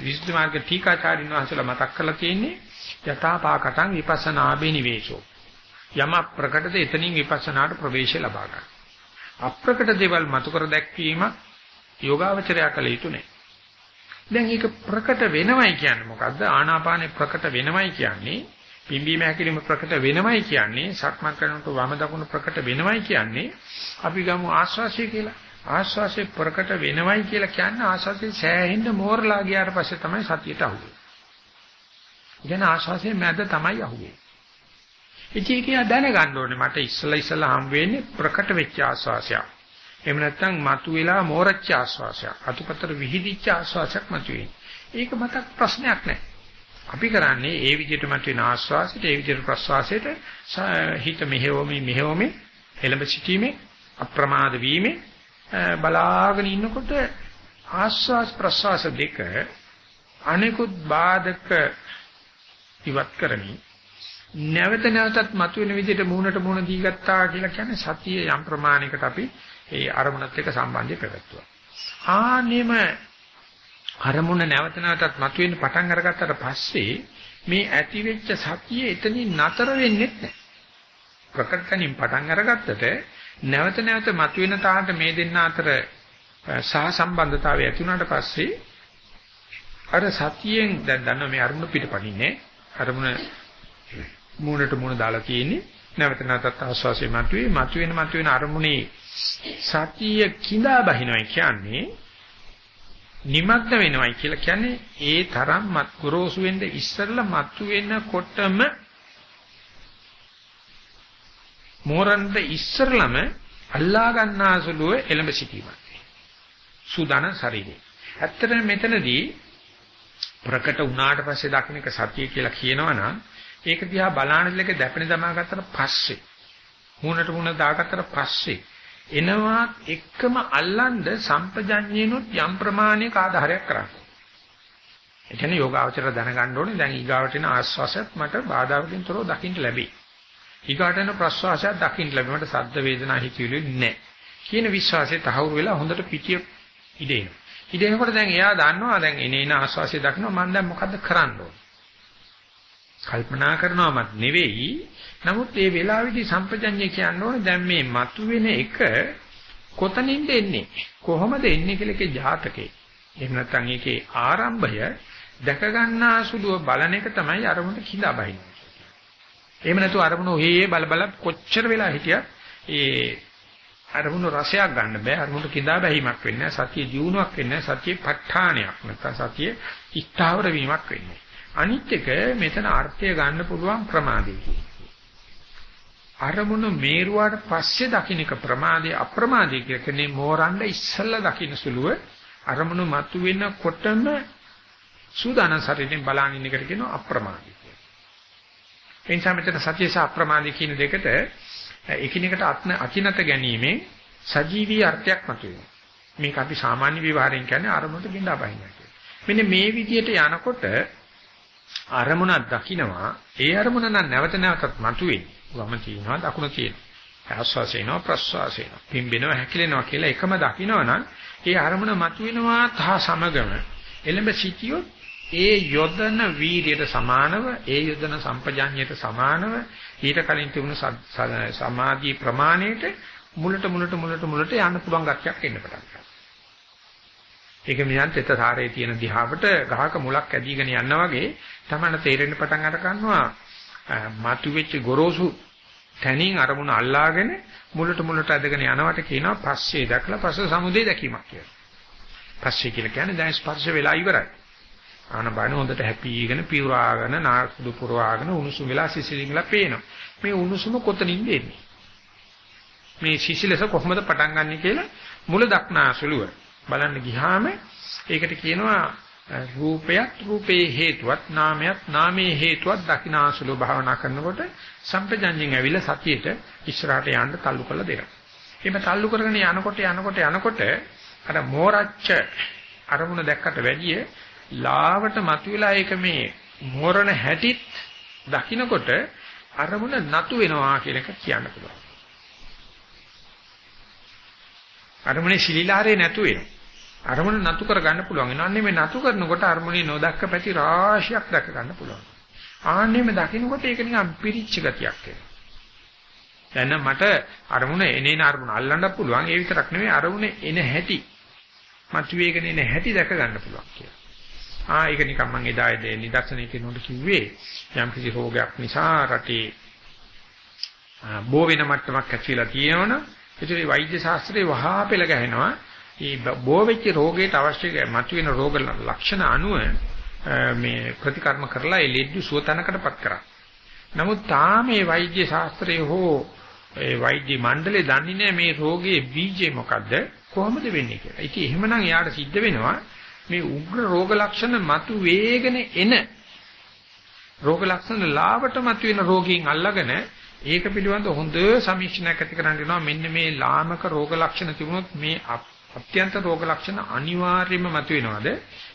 විසුද්ධි මාර්ග ටීකාචාරින් වහන්සේලා මතක් කරලා තියෙන්නේ යථාපාකටං විපස්සනාබේ නිවේෂෝ. යම ප්‍රකටද එතනින් විපස්සනාට ප්‍රවේශය ලබා ගන්න. අප්‍රකට දේවල් මතු කර දැක්වීම යෝගාවචරය කළ යුතු නැහැ. දැන් ඒක ප්‍රකට වෙනවයි කියන්නේ මොකද්ද? ආනාපානේ ප්‍රකට වෙනවයි කියන්නේ පිම්බීම හැකිලිම ප්‍රකට වෙනවයි කියන්නේ සක්මන් කරනකොට වම දකුණු ප්‍රකට වෙනවයි කියන්නේ අපි ගමු ආශ්වාසය කියලා. ආශ්වාසය ප්‍රකට වෙනවයි කියලා කියන්නේ ආශ්වාසය සෑහෙන්න මෝරලා ගියාට පස්සේ තමයි සතියට අහුවෙන්නේ. ඉතින් ආශ්වාසයේ මැද තමයි අහුවෙන්නේ. ඉතින් ඒක දැනගන්න ඕනේ මට ඉස්සලා ඉස්සලා හම් වෙන්නේ ප්‍රකට වෙච්ච ආශ්වාසයක්. එහෙම නැත්නම් මතුවෙලා මෝරච්ච ආශ්වාසයක්. අතුපතර විහිදිච්ච ආශ්වාසයක් මතුවේ. ඒක මතක් ප්‍රශ්නයක් නැහැ. අපි කරන්නේ ඒ විදිහට මතුවෙන ආශ්වාසයට ඒ විදිහට ප්‍රශ්වාසයට හිත මෙහෙවමි මෙහෙවමි එළඹ සිටීමේ අප්‍රමාද වීමේ බලාගෙන ඉන්නකොට ආශ්වාස ප්‍රශ්වාස දෙක අනිකුත් බාධක ඉවත් කරමින් නැවත නැවතත් මතුවෙන විදිහට මූණට මූණ දී ගත්තා කියලා කියන්නේ සතිය යම් ප්‍රමාණයකට අපි ඒ අරමුණත් එක්ක සම්බන්ධය පැවැත්තුවා. ආනෙම අරමුණ නැවත නැවතත් මතුවෙන්න පටන් අරගත්තට පස්සේ මේ ඇතිවෙච්ච සතිය එතනින් නතර වෙන්නේ නැහැ. ප්‍රකටණින් පටන් අරගත්තට නැවත නැවත මතුවෙන තාලට මේ දෙන්න අතර සහ සම්බන්ධතාවය ඇති වුණාට පස්සේ අර සතියෙන් දැන් දන්නවා මේ අරමුණ පිටපණින්නේ. අරමුණ මූණට මූණ දාලා තියෙන්නේ. නැවත නැවතත් ආස්වාසිය මතුවේ. මතුවෙන මතුවෙන අරමුණේ සතිය කිඳා බහිනවයි කියන්නේ නිමග්න වෙනවයි කියලා කියන්නේ ඒ තරම් මත් ගොරෝසු වෙන්න ඉස්සරලා මතු මෝරන්ට ඉස්සරලම අල්ලා ගන්නාසුලුව එළඹ සිටීමයි. සූදානම් ශරීරේ. ඇත්තටම මෙතනදී ප්‍රකට වුණාට පස්සේ දකින්න එක සතිය කියලා කියනවනම් ඒක දිහා බලානලක දැපෙන දමා ගත්තට පස්සේ මූණට මූණ දාගත්තට පස්සේ එනවා එක්කම අල්ලන්ඩ සම්පජඤ්ඤේනොත් යම් ප්‍රමාණයක ආධාරයක් කරන්නේ. ඒ කියන්නේ යෝගාවචර දැනගන්න ඕනේ දැන් ඊගාවට එන ආස්වාසයත් මට බාධාවකින් තොරව දකින්න ලැබේ. ඊගාට එන ප්‍රස්වාසයත් දකින්න ලැබෙමට සද්ද වේදනා හිතවිලි නැහැ. කියන විශ්වාසය තහවුරු වෙලා හොඳට පිටිය ඉදේන. ඉදේනකොට දැන් එයා දන්නවා දැන් එනේන ආස්වාසය දකිනවා මම දැන් මොකද්ද කරන්න ඕනේ. කල්පනා කරනවමත් නෙවෙයි. නමුත් මේ වෙලාවේදී සම්පජඤ්ඤය කියන්න ඕනේ දැන් මේ මතුවෙන එක කොතනින්ද එන්නේ? කොහොමද එන්නේ කියලා එකේ ජාතකේ. එහෙම නැත්නම් ඒකේ ආරම්භය දැක ගන්නා සුළුව බලන එක තමයි අරමුණට කිඳා බහින්නේ. එහෙම නැතුව අරමුණ ඔහේ බල බල කොච්චර වෙලා හිටියත් ඒ අරමුණු රසයක් ගන්න බෑ. අරමුණු කිඳා බැහිමක් වෙන්නේ සතිය දියුණුවක් වෙන්නේ සතියේ ප ဋ ාණයක් නැත්නම් සතිය ස්ථාවර වීමක් වෙන්නේ අනිත් එක මෙතන අර්ථය ගන්න පුළුවන් ප්‍රමාදේ අරමුණු මේරුවාට පස්සේ දකින්නක ප්‍රමාදේ අප්‍රමාදේ කියන්නේ මෝරණ්ඩ ඉස්සල්ලා දකින්න සුළුව අරමුණු මතු වෙනකොටම සූදානම් ශරීරයෙන් බලන ඉන්න එකට කියනවා අප්‍රමාදී. කියලා. ඒ නිසා මෙතන සතිය සහ අප්‍රමාදී කියන දෙකට එකිනෙකට අකිනත ගැනීමෙන් සජීවී අර්ථයක් මතුවෙනවා. මේක අපි සාමාන්‍ය විවහාරයෙන් කියන්නේ අරමුණට බින්දා බහිනවා කියලා. මෙන්න මේ විදිහට යනකොට අරමුණක් දකින්නවා ඒ අරමුණ නම් නැවත නැවතත් මතුවේ වම තියෙනවා දකුණ තියෙනවා. ආස්වාසේනවා ප්‍රස්වාසේනවා. පිම්බෙනවා හැකිලෙනවා කියලා එකම දකින්නවනම් ඒ අරමුණ මතුවෙනවා තහ සමගම. එළඹ සිටියොත් ඒ යොදන වීර්යයට සමානව ඒ යොදන සම්පජාඤ්ඤයට සමානව ඊට කලින් තිබුණු සමාධි ප්‍රමාණයට මුලට මුලට මුලට මුලට යන්න පුළුවන් ගැටයක් එන්න පටන් ගන්නවා. ඒක මියන් තෙතසාරයේ තියෙන දිහාවට ගහක මුලක් ඇදීගෙන යනවා වගේ තමයි තේරෙන්න පටන් අර ගන්නවා. මතුවෙච්ච ගොරෝසු තනින් අරමුණ අල්ලාගෙන මුලට මුලට ඇදගෙන යනවට කියනවා පස්සේ දැකලා පස්ස සමුදේ දැකීමක් කියලා. පස්සේ කියලා කියන්නේ දැන් ස්පර්ශ වෙලා ඉවරයි. ආනබන හොඳට හැපීගෙන පිරුවාගෙන නාකුඩු පුරවාගෙන උණුසුම වෙලා සිසිලිමලා පේනවා. මේ උණුසුම කොතනින්ද එන්නේ? මේ සිසිලස කොහොමද පටන් ගන්නෙ කියලා මුල දක්නා සුළුව බලන්න ගියාම ඒකට කියනවා රූපයත් රූපේ හේතුවත් නාමයත් නාමයේ හේතුවත් දකිනාසුලෝ භාවනා කරනකොට සම්පජඤ්ඤයෙන් ඇවිල්ලා සතියේට ඉස්සරහට යන්න තල්ලු කරලා දෙනවා. එහෙම තල්ලු කරගෙන යනකොට යනකොට යනකොට අර මෝරච්ච අරමුණ දැක්කට වැඩිය ලාවට මතුවලා ඒක මේ මෝරණ හැටිත් දකින්නකොට අරමුණ නතු වෙනවා කියන එක කියන්න පුළුවන්. අරමුණේ සිලිලාරේ නැතු වෙනවා. අරමුණ නතු කර ගන්න පුළුවන්. එනන්නේ මේ නතු කරනකොට අරමුණේ නොදක්ක පැති රාශියක් දැක ගන්න පුළුවන්. ආන්නේම දකින්නකොට ඒක නිකන් පිරිච්ච ගතියක් එනවා. දැන් මට අරමුණ එනේන අරමුණ අල්ලන්න පුළුවන්. ඒ විතරක් නෙමෙයි අරමුණ එන හැටි. මතුවේගෙන එන හැටි දැක ගන්න පුළුවන් කියලා. ආ ඒක නිකන් මම එදා ඒ නිදර්ශනයේ කෙනෙකුට කිව්වේ යම් කිසි රෝගයක් නිසා රටේ බෝ වෙන මට්ටමක් ඇතිලා තියෙනවනේ ඒකේ වෛද්‍ය ශාස්ත්‍රයේ වහා පෙළ ගැහෙනවා මේ බෝ වෙච්ච රෝගයට අවශ්‍ය මතුවෙන රෝග ලක්ෂණ අනුව මේ ප්‍රතිකර්ම කරලා ඒ ලෙඩ සුවතනකටපත් කරා. නමුත් තාම මේ වෛද්‍ය ශාස්ත්‍රයේ හෝ ඒ වෛද්‍ය මණ්ඩලේ දන්නේ නැහැ මේ රෝගයේ බීජය මොකද්ද කොහොමද වෙන්නේ කියලා. ඉතින් එහෙමනම් යාට සිද්ධ වෙනවා මේ උග්‍ර රෝග ලක්ෂණ මතු වේගන එන රෝග ලක්ෂණ ලාවට මතුවෙන රෝගීන් අල්ලගෙන ඒක පිළිබඳ හොඳ සමීක්ෂණයක් ඇති කරන්න වෙනවා. මෙන්න මේ ලාමක රෝග ලක්ෂණ තිබුණොත් මේ අත්‍යන්ත රෝග ලක්ෂණ අනිවාර්යයෙන්ම මතුවෙනවද?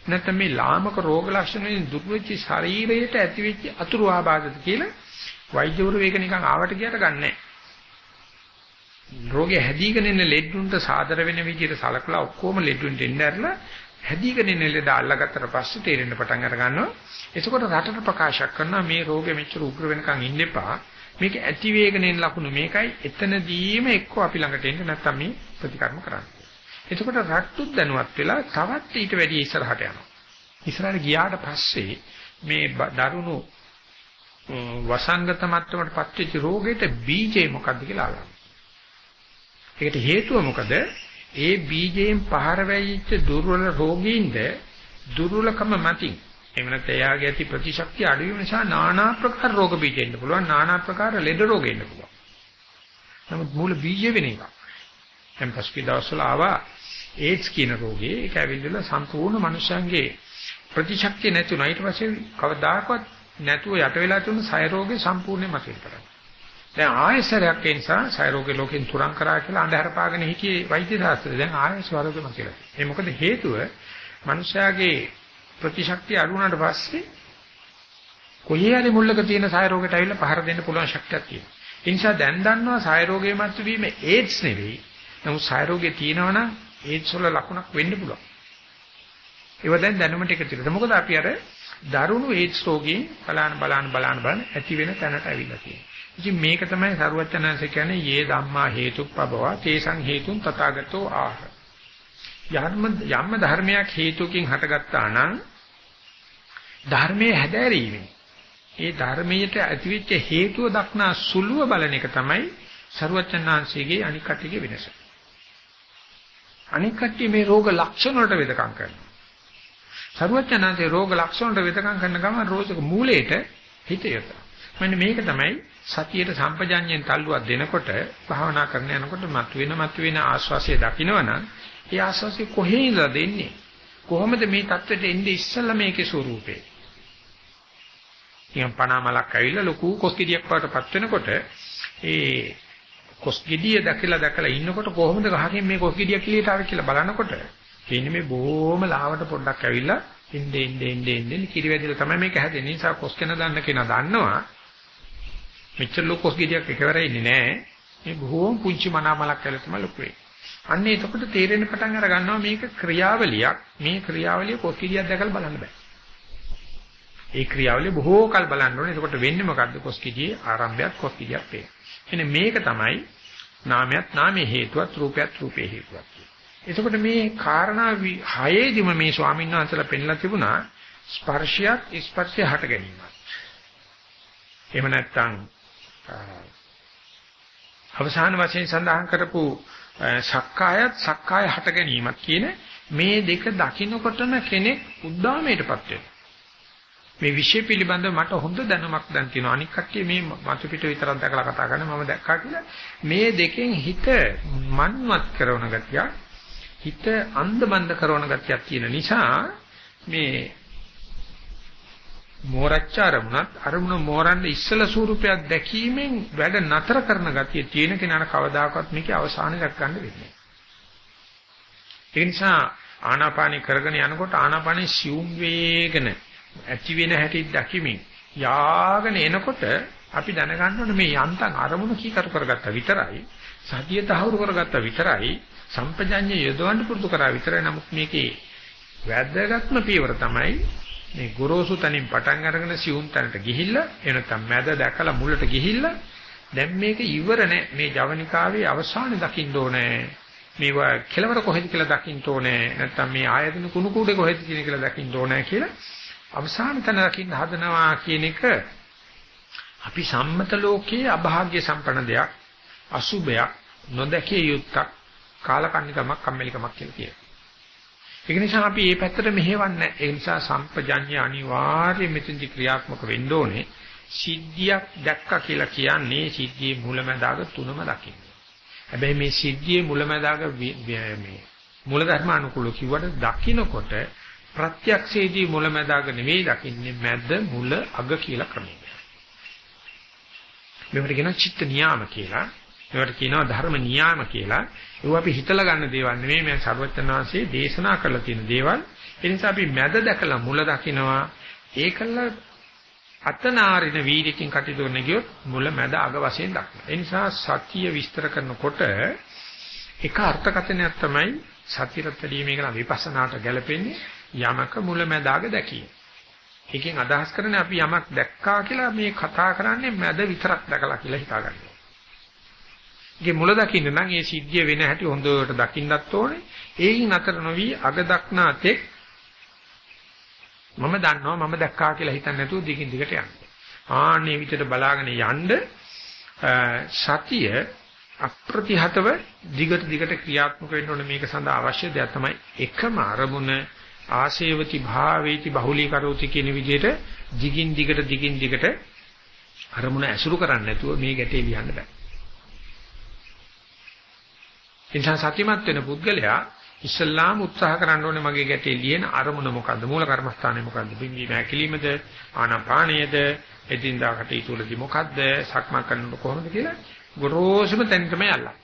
නැත්නම් මේ ලාමක රෝග ලක්ෂණ වලින් දුර්වෙච්ච ශරීරයට ඇතිවෙච්ච අතුරු ආබාධද කියලා වෛද්‍යවරු මේක නිකන් ආවට ගියට ගන්නෑ. රෝගේ හැදීගෙන ඉන්න ලෙඩුන්ට සාදර වෙන විදිහට සලකලා ඔක්කොම ලෙඩුන්ට එන්න ඇරලා හැදීගෙන ඉන්න ලෙඩ අල්ලගත්තට පස්සේ තේරෙන්න පටන් අර ගන්නවා. එතකොට රටට ප්‍රකාශ කරනවා මේ රෝගෙ මෙච්චර උග්‍ර වෙනකන් ඉන්න එපා. මේක ඇති වේගන එන ලකුණු මේකයි. එතනදීම එක්ක අපි ළඟට එන්න නැත්තම් මේ ප්‍රතිකර්ම කරන්න. එතකොට රට්ටුත් දැනුවත් වෙලා තවත් ඊට වැඩි ඉස්සරහට යනවා. ඉස්සරහට ගියාට පස්සේ මේ දරුණු වසංගත මට්ටමට පත්වෙච්ච රෝගෙට බීජේ මොකද්ද කියලා අහනවා. ඒකට හේතුව මොකද? ඒ බීජයෙන් පහර වැයිච්ච දුර්වල රෝගීන්ද දුර්වලකම මතින් එහෙම නැත්නම් එයාගේ ඇති ප්‍රතිශක්තිය අඩු වීම නිසා নানা ප්‍රකාර රෝග බීජ එන්න පුළුවන් নানা ප්‍රකාර ලෙඩ රෝග එන්න පුළුවන්. නමුත් මූල බීජ වෙන එක. දැන් පස්කී දවස්වල ආවා ඒඩ්ස් කියන රෝගේ ඒක ඇවිල්ලා සම්පූර්ණ මනුෂ්‍යයන්ගේ ප්‍රතිශක්තිය නැතුණා ඊට පස්සේ කවදාකවත් නැතුව යට වෙලා තිබුණු සය රෝගේ සම්පූර්ණයෙන්ම මතුවෙන්න පටන් දැන් ආයසරයක් ඒ නිසා සයරෝගේ ලෝකෙන් තුරන් කරා කියලා අඳුර පාගෙන හිටියේ වෛද්‍ය ශාස්ත්‍රය. දැන් ආයස වරදම කියලා. ඒ මොකද හේතුව මනුෂයාගේ ප්‍රතිශක්තිය අඩු වුණාට පස්සේ කොහේ හරි මුල්ලක තියෙන සයරෝගයට ඇවිල්ලා පහර දෙන්න පුළුවන් ශක්තියක් තියෙනවා. ඒ නිසා දැන් දන්නවා සයරෝගේ මතු වීම ඒඩ්ස් නෙවෙයි. නමුත් සයරෝගේ තියෙනවනම් ඒඩ්ස් වල ලකුණක් වෙන්න පුළුවන්. ඒව දැන් දැනුමට එකතු වෙනවා. මොකද අපි අර දරුණු ඒඩ්ස් රෝගීන් බලාන බලාන බලාන බලන ඇති වෙන තැනට ඇවිල්ලා තියෙනවා. ඉතින් මේක තමයි සරුවචනanse කියන්නේ යේ ධම්මා හේතුප්පබව තේසං හේතුන් තථාගතෝ ආහ. යම් යම් ධර්මයක් හේතුකින් හටගත්තා නම් ධර්මයේ හැදෑරීමේ ඒ ධර්මයට ඇතිවෙච්ච හේතුව දක්නා සුළුව බලන එක තමයි සරුවචනanseගේ අනික් කටිගේ වෙනස. අනික් කට්ටිය මේ රෝග ලක්ෂණ වලට වෙදකම් කරනවා. සරුවචනanse රෝග ලක්ෂණ වලට වෙදකම් කරන ගමන් රෝගක මූලයට හිත යොදනවා. මෙන්න මේක තමයි සතියට සම්පජඤ්ඤයෙන් තල්ලුවක් දෙනකොට භාවනා කරන යනකොට මතුවෙන මතුවෙන ආස්වාසිය දකින්නවනම් ඒ ආස්වාසිය කොහේ ඉඳලා දෙන්නේ කොහොමද මේ தත්වෙට එන්නේ ඉස්සල්ලා මේකේ ස්වરૂපේ නිකන් පනාමලක් ඇවිල්ලා ලොකු කොස්කිඩියක් වටපත් වෙනකොට ඒ කොස්කිඩිය දැකලා දැකලා ඉන්නකොට කොහොමද ගහකින් මේ කොස්කිඩිය එළියට ආවේ කියලා බලනකොට ඉන්නේ මේ බොහොම ලාවට පොඩ්ඩක් ඇවිල්ලා ඉන්නේ ඉන්නේ ඉන්නේ ඉන්නේ කිරි වැදිලා තමයි මේක හැදෙන්නේ. නිසා කොස්කෙන දන්න කෙනා දන්නවා මෙච්චර ලොකු ගෙඩියක් එකවර ඉන්නේ නැහැ. මේ බොහෝම පුංචි මනාමලක් කියලා තමයි ලොකු වෙන්නේ. අන්න එතකොට තේරෙන්න පටන් අර ගන්නවා මේක ක්‍රියාවලියක්. මේ ක්‍රියාවලිය කොස්කිඩියක් දැකලා බලන්න බෑ. ඒ ක්‍රියාවලිය බොහෝ කල් බලන්න ඕනේ. එතකොට වෙන්නේ මොකද්ද? කොස්කිඩියේ ආරම්භයත් කොස්කිඩියක් වේ. එන්නේ මේක තමයි නාමයක් නාමයේ හේතුවත් රූපයත් රූපේ හේතුවත්. එතකොට මේ කාරණා හයේදිම මේ ස්වාමීන් වහන්සේලා පෙන්ලා තිබුණා ස්පර්ශයත් ස්පර්ශය හට ගැනීමත්. එහෙම නැත්නම් අවසාන වශයෙන් සඳහන් කරපු සක්කායත් සක්කාය හට ගැනීමත් කියන මේ දෙක දකින්නකොටම කෙනෙක් උද්දාමයටපත් වෙනවා. මේ විෂය පිළිබඳව මට හොඳ දැනුමක් දැන් තියෙනවා. අනික් කට්ටිය මේ මතු පිට විතරක් දැකලා කතා කරන මම දැක්කා කියලා මේ දෙකෙන් හිත මන්වත් කරන ගතිය, හිත අන්ධබන්ද කරන ගතියක් තියෙන නිසා මේ මෝරච්ච අරමුණත් අරමුණ මෝරන්න ඉස්සල ස්වරූපයක් දැකීමෙන් වැඩ නතර කරන ගතිය තියෙන කෙනාට කවදාකවත් මේකේ අවසානය දක් ගන්න වෙන්නේ ඒ නිසා ආනාපානි කරගෙන යනකොට ආනාපානි සියුම් වේගන ඇති වෙන හැටි දකිමින් යාගෙන එනකොට අපි දැනගන්න ඕනේ මේ යන්තම් අරමුණු කීකරු කරගත්තා විතරයි සතිය තහවුරු කරගත්තා විතරයි සම්පජඤ්ඤය යොදවන්න පුරුදු කරා විතරයි. නමුත් මේකේ වැදගත්ම පියවර තමයි මේ ගොරෝසු තනින් පටන් අරගෙන සියුම් තැනට ගිහිල්ලා එනතම් මැද දැකලා මුලට ගිහිල්ලා දැන් මේක ඉවර නෑ. මේ ජවනිකාවේ අවසානය දකින්න ඕනේ. මේවා කෙලවර කොහෙද කියලා දකින්න ඕනේ. නැත්නම් මේ ආයතන කුණු කුඩේ කොහෙද කියන කියලා දකින්න ඕනේ කියලා අවසාන තැන දකින්න හදනවා කියන එක අපි සම්මත ලෝකයේ අභාග්‍ය සම්පන්න දෙයක් අසුබයක් නොදැකිය යුත්තක් කාලකන්නිකමක් කම්මැලිකමක් කියලා කියනවා. ඒක නිසා අපි මේ පැත්තට මෙහෙවන්නේ ඒ නිසා සම්පජඤ්ඤ අනිවාර්යයෙන් මෙතෙන්දි ක්‍රියාත්මක වෙන්න ඕනේ. සිද්ධියක් දැක්කා කියලා කියන්නේ සිද්ධියේ මුලැමැදාග තුනම දකින්න. හැබැයි මේ සිද්ධියේ මුලැමැදාග මේ මූලධර්ම අනුකූල කිව්වට දකින්නකොට ප්‍රත්‍යක්ෂයේදී මුලැමැදාග නෙවෙයි දකින්නේ මැද මුල අග කියලා ක්‍රමයක්. මේවට කියනවා චිත්ත නියාම කියලා. මේවට කියනවා ධර්ම නියාම කියලා. ඒව අපි හිතලා ගන්න දේවල් නෙමෙයි මේ සර්වඥාන්සේ දේශනා කරලා තියෙන දේවල්. ඒ නිසා අපි මැද දැකලා මුල දකිනවා. ඒකල අතනාරින වීර්යකින් කටයුතු කරන ගියොත් මුල මැද අග වශයෙන් දක්වනවා. ඒ නිසා සතිය විස්තර කරනකොට එක අර්ථකථනයක් තමයි සතියට වැඩි මේක විපස්සනාට ගැලපෙන්නේ යමක මුල මැද අග දැකීම. ඒකෙන් අදහස් කරන්නේ අපි යමක් දැක්කා කියලා මේ කතා කරන්නේ මැද විතරක් දැකලා කියලා හිතාගන්නවා. ඒකේ මුල දකින්න නම් ඒ සිද්ධිය වෙන හැටි හොඳට දකින්නත් ඕනේ. ඒකින් අතර නොවි අග දක්නා තෙක් මම දන්නවා මම දැක්කා කියලා හිතන්නේ නැතුව දිගින් දිගට යන්න. ආන්නේ විදිහට බලාගෙන යන්න සතිය අප්‍රතිහතව දිගට දිගට ක්‍රියාත්මක වෙන්න ඕනේ මේක සඳහා අවශ්‍ය දෙයක් තමයි එකම අරමුණ ආශේවති භාවේති බහුලීකරෝති කියන විදිහට දිගින් දිගට දිගින් දිගට අරමුණ ඇසුරු කරන්නේ නැතුව මේ ගැටේ ලියන්න බෑ. එනිසා සතිමත් වෙන පුද්ගලයා ඉස්සල්ලාම උත්සාහ කරන්න ඕනේ මගේ ගැටේ ලියන අරමුණ මොකද්ද? මූල කර්මස්ථානේ මොකද්ද? බිම්බීම ඇකිලිමද? ආනාපානයද? එදින්දා කටයුතු වලදී මොකද්ද? සක්මන් කරනකොට කොහොමද කියලා ගොරෝසුම තැන තමයි අල්ලන්නේ.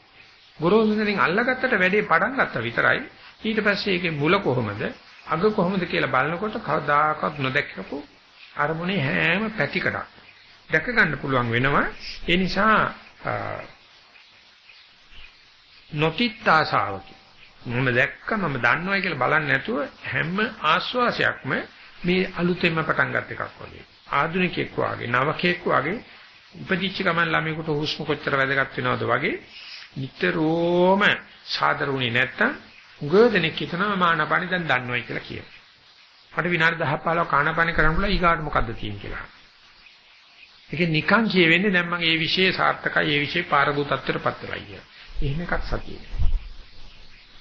ගොරෝසු තැනින් අල්ලගත්තට වැඩේ පටන් ගත්තා විතරයි. ඊට පස්සේ ඒකේ මුල කොහොමද? අග කොහොමද කියලා බලනකොට කවදාකවත් නොදැක්කපු අරමුණේ හැම පැතිකඩක් දැක ගන්න පුළුවන් වෙනවා. ඒ නිසා නොතිත් ආසාවකි. මම දැක්ක මම දන්නවා කියලා බලන්නේ නැතුව හැම ආස්වාසයක්ම මේ අලුතෙන්ම පටන් ගත් එකක් වගේ. ආධුනිකෙක් වාගේ, නවකෙක් වාගේ උපදිච්ච ගමන් ළමයෙකුට හුස්ම කොච්චර වැදගත් වෙනවද වගේ නිතරම සාදර වුණේ නැත්තම් උගදෙනෙක් හිතනවා මානපානි දැන් දන්නවයි කියලා කියනවා. මට විනාඩි 10 15 කානපානි කරන්න බුලා ඊගාට මොකද්ද තියෙන්නේ කියලා. ඒකේ නිකන් කියවෙන්නේ දැන් මම මේ විෂයේ සාර්ථකයි මේ විෂයේ පාරභූත තත්ත්වයටපත් වෙලා කියලා. එහෙම එකක් සතියේ.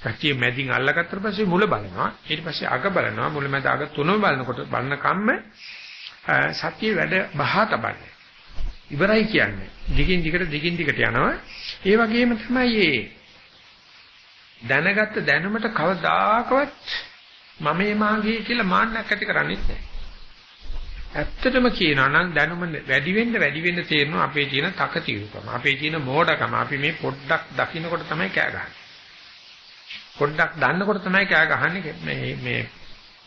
සතිය මැදින් අල්ලගත්තට පස්සේ මුල බලනවා ඊට පස්සේ අග බලනවා මුල මැද අග තුනම බලනකොට බලන කම්ම සතිය වැඩ බහා තබන්නේ. ඉවරයි කියන්නේ. දිගින් දිගට දිගින් දිගට යනවා. ඒ වගේම තමයි මේ දැනගත්ත දැනුමට කවදාකවත් මම මාගේ කියලා මාන්නක් ඇති කරන්නේ නැහැ. ඇත්තටම කියනවා නම් දැනුම වැඩි වෙන්න වැඩි වෙන්න තේරෙනවා අපේ තියෙන තකතිරුකම, අපේ තියෙන මෝඩකම. අපි මේ පොඩ්ඩක් දකින්නකොට තමයි කෑ ගහන්නේ. පොඩ්ඩක් දන්නකොට තමයි කෑ ගහන්නේ මේ මේ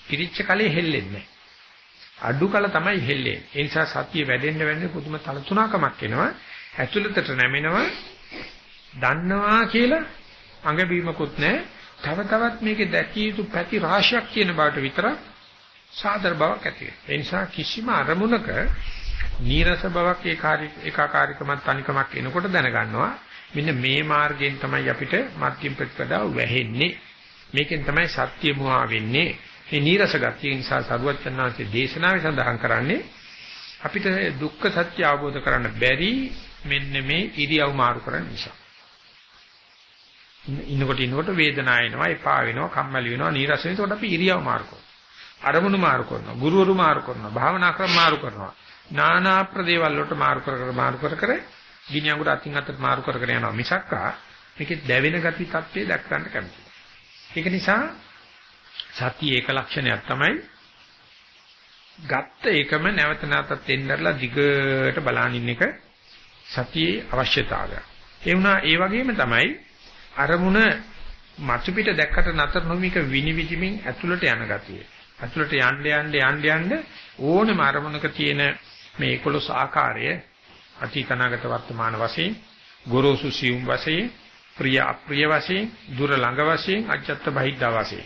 පිරිච්ච කලේ හෙල්ලෙන්නේ අඩු කල තමයි හෙල්ලෙන්නේ. ඒ නිසා සතිය වැඩෙන්න වැඩෙන්න පුදුම තලතුණකමක් එනවා. ඇතුළතට නැමෙනවා. දන්නවා කියලා අඟ බීමකුත් නැහැ. තව තවත් මේකේ දැකිය යුතු පැති රාශියක් කියන බාට විතරක් සාදර බවක් ඇති වෙනවා. ඒ නිසා කිසිම අරමුණක නීරස බවක් ඒකාරී ඒකාකාරීකමත් තනිකමක් එනකොට දැනගන්නවා මෙන්න මේ මාර්ගයෙන් තමයි අපිට මධ්‍යම ප්‍රතිපදාව වැහෙන්නේ. මේකෙන් තමයි සත්‍ය මුවා වෙන්නේ. මේ නීරස ගතිය නිසා සරුවචනාංශයේ දේශනාවේ සඳහන් කරන්නේ අපිට දුක්ඛ සත්‍ය අවබෝධ කරන්න බැරි මෙන්න මේ ඉරියව් මාරු කරන නිසා. ඉන්නකොට ඉන්නකොට වේදනාව එනවා, එපා වෙනවා, කම්මැලි වෙනවා, නීරස වෙනවා. ඒකට අපි ඉරියව් මාරු කරනවා. අරමුණු මාරු කරනවා, ගුරුවරු මාරු කරනවා, භාවනා ක්‍රම මාරු කරනවා. නානා ප්‍රදේවල් වලට මාරු කර කර මාරු කර කර ගිනි අඟුර අතින් අතට මාරු කර කර යනවා. මිසක්කා මේකේ දැවෙන ගති තත්ත්වය දැක් ගන්න කැමතියි. ඒක නිසා සතිය ඒක ලක්ෂණයක් තමයි ගත්ත එකම නැවත නැවතත් එන්නරලා දිගට බලනින්න එක සතියේ අවශ්‍යතාවය. ඒ වුණා ඒ වගේම තමයි අරමුණ මතු පිට දැක්කට නතර නොමික විනිවිදිමින් ඇතුළට යන ගතිය. ඇතුළට යන්න යන්න යන්න යන්න ඕනෙම අරමුණක තියෙන මේ 11 ආකාරය අතීතනාගත වර්තමාන වශයෙන් ගොරෝසු සියුම් වශයෙන් ප්‍රිය අප්‍රිය වශයෙන් දුර ළඟ වශයෙන් අජත්ත බහිද්දා වශයෙන්.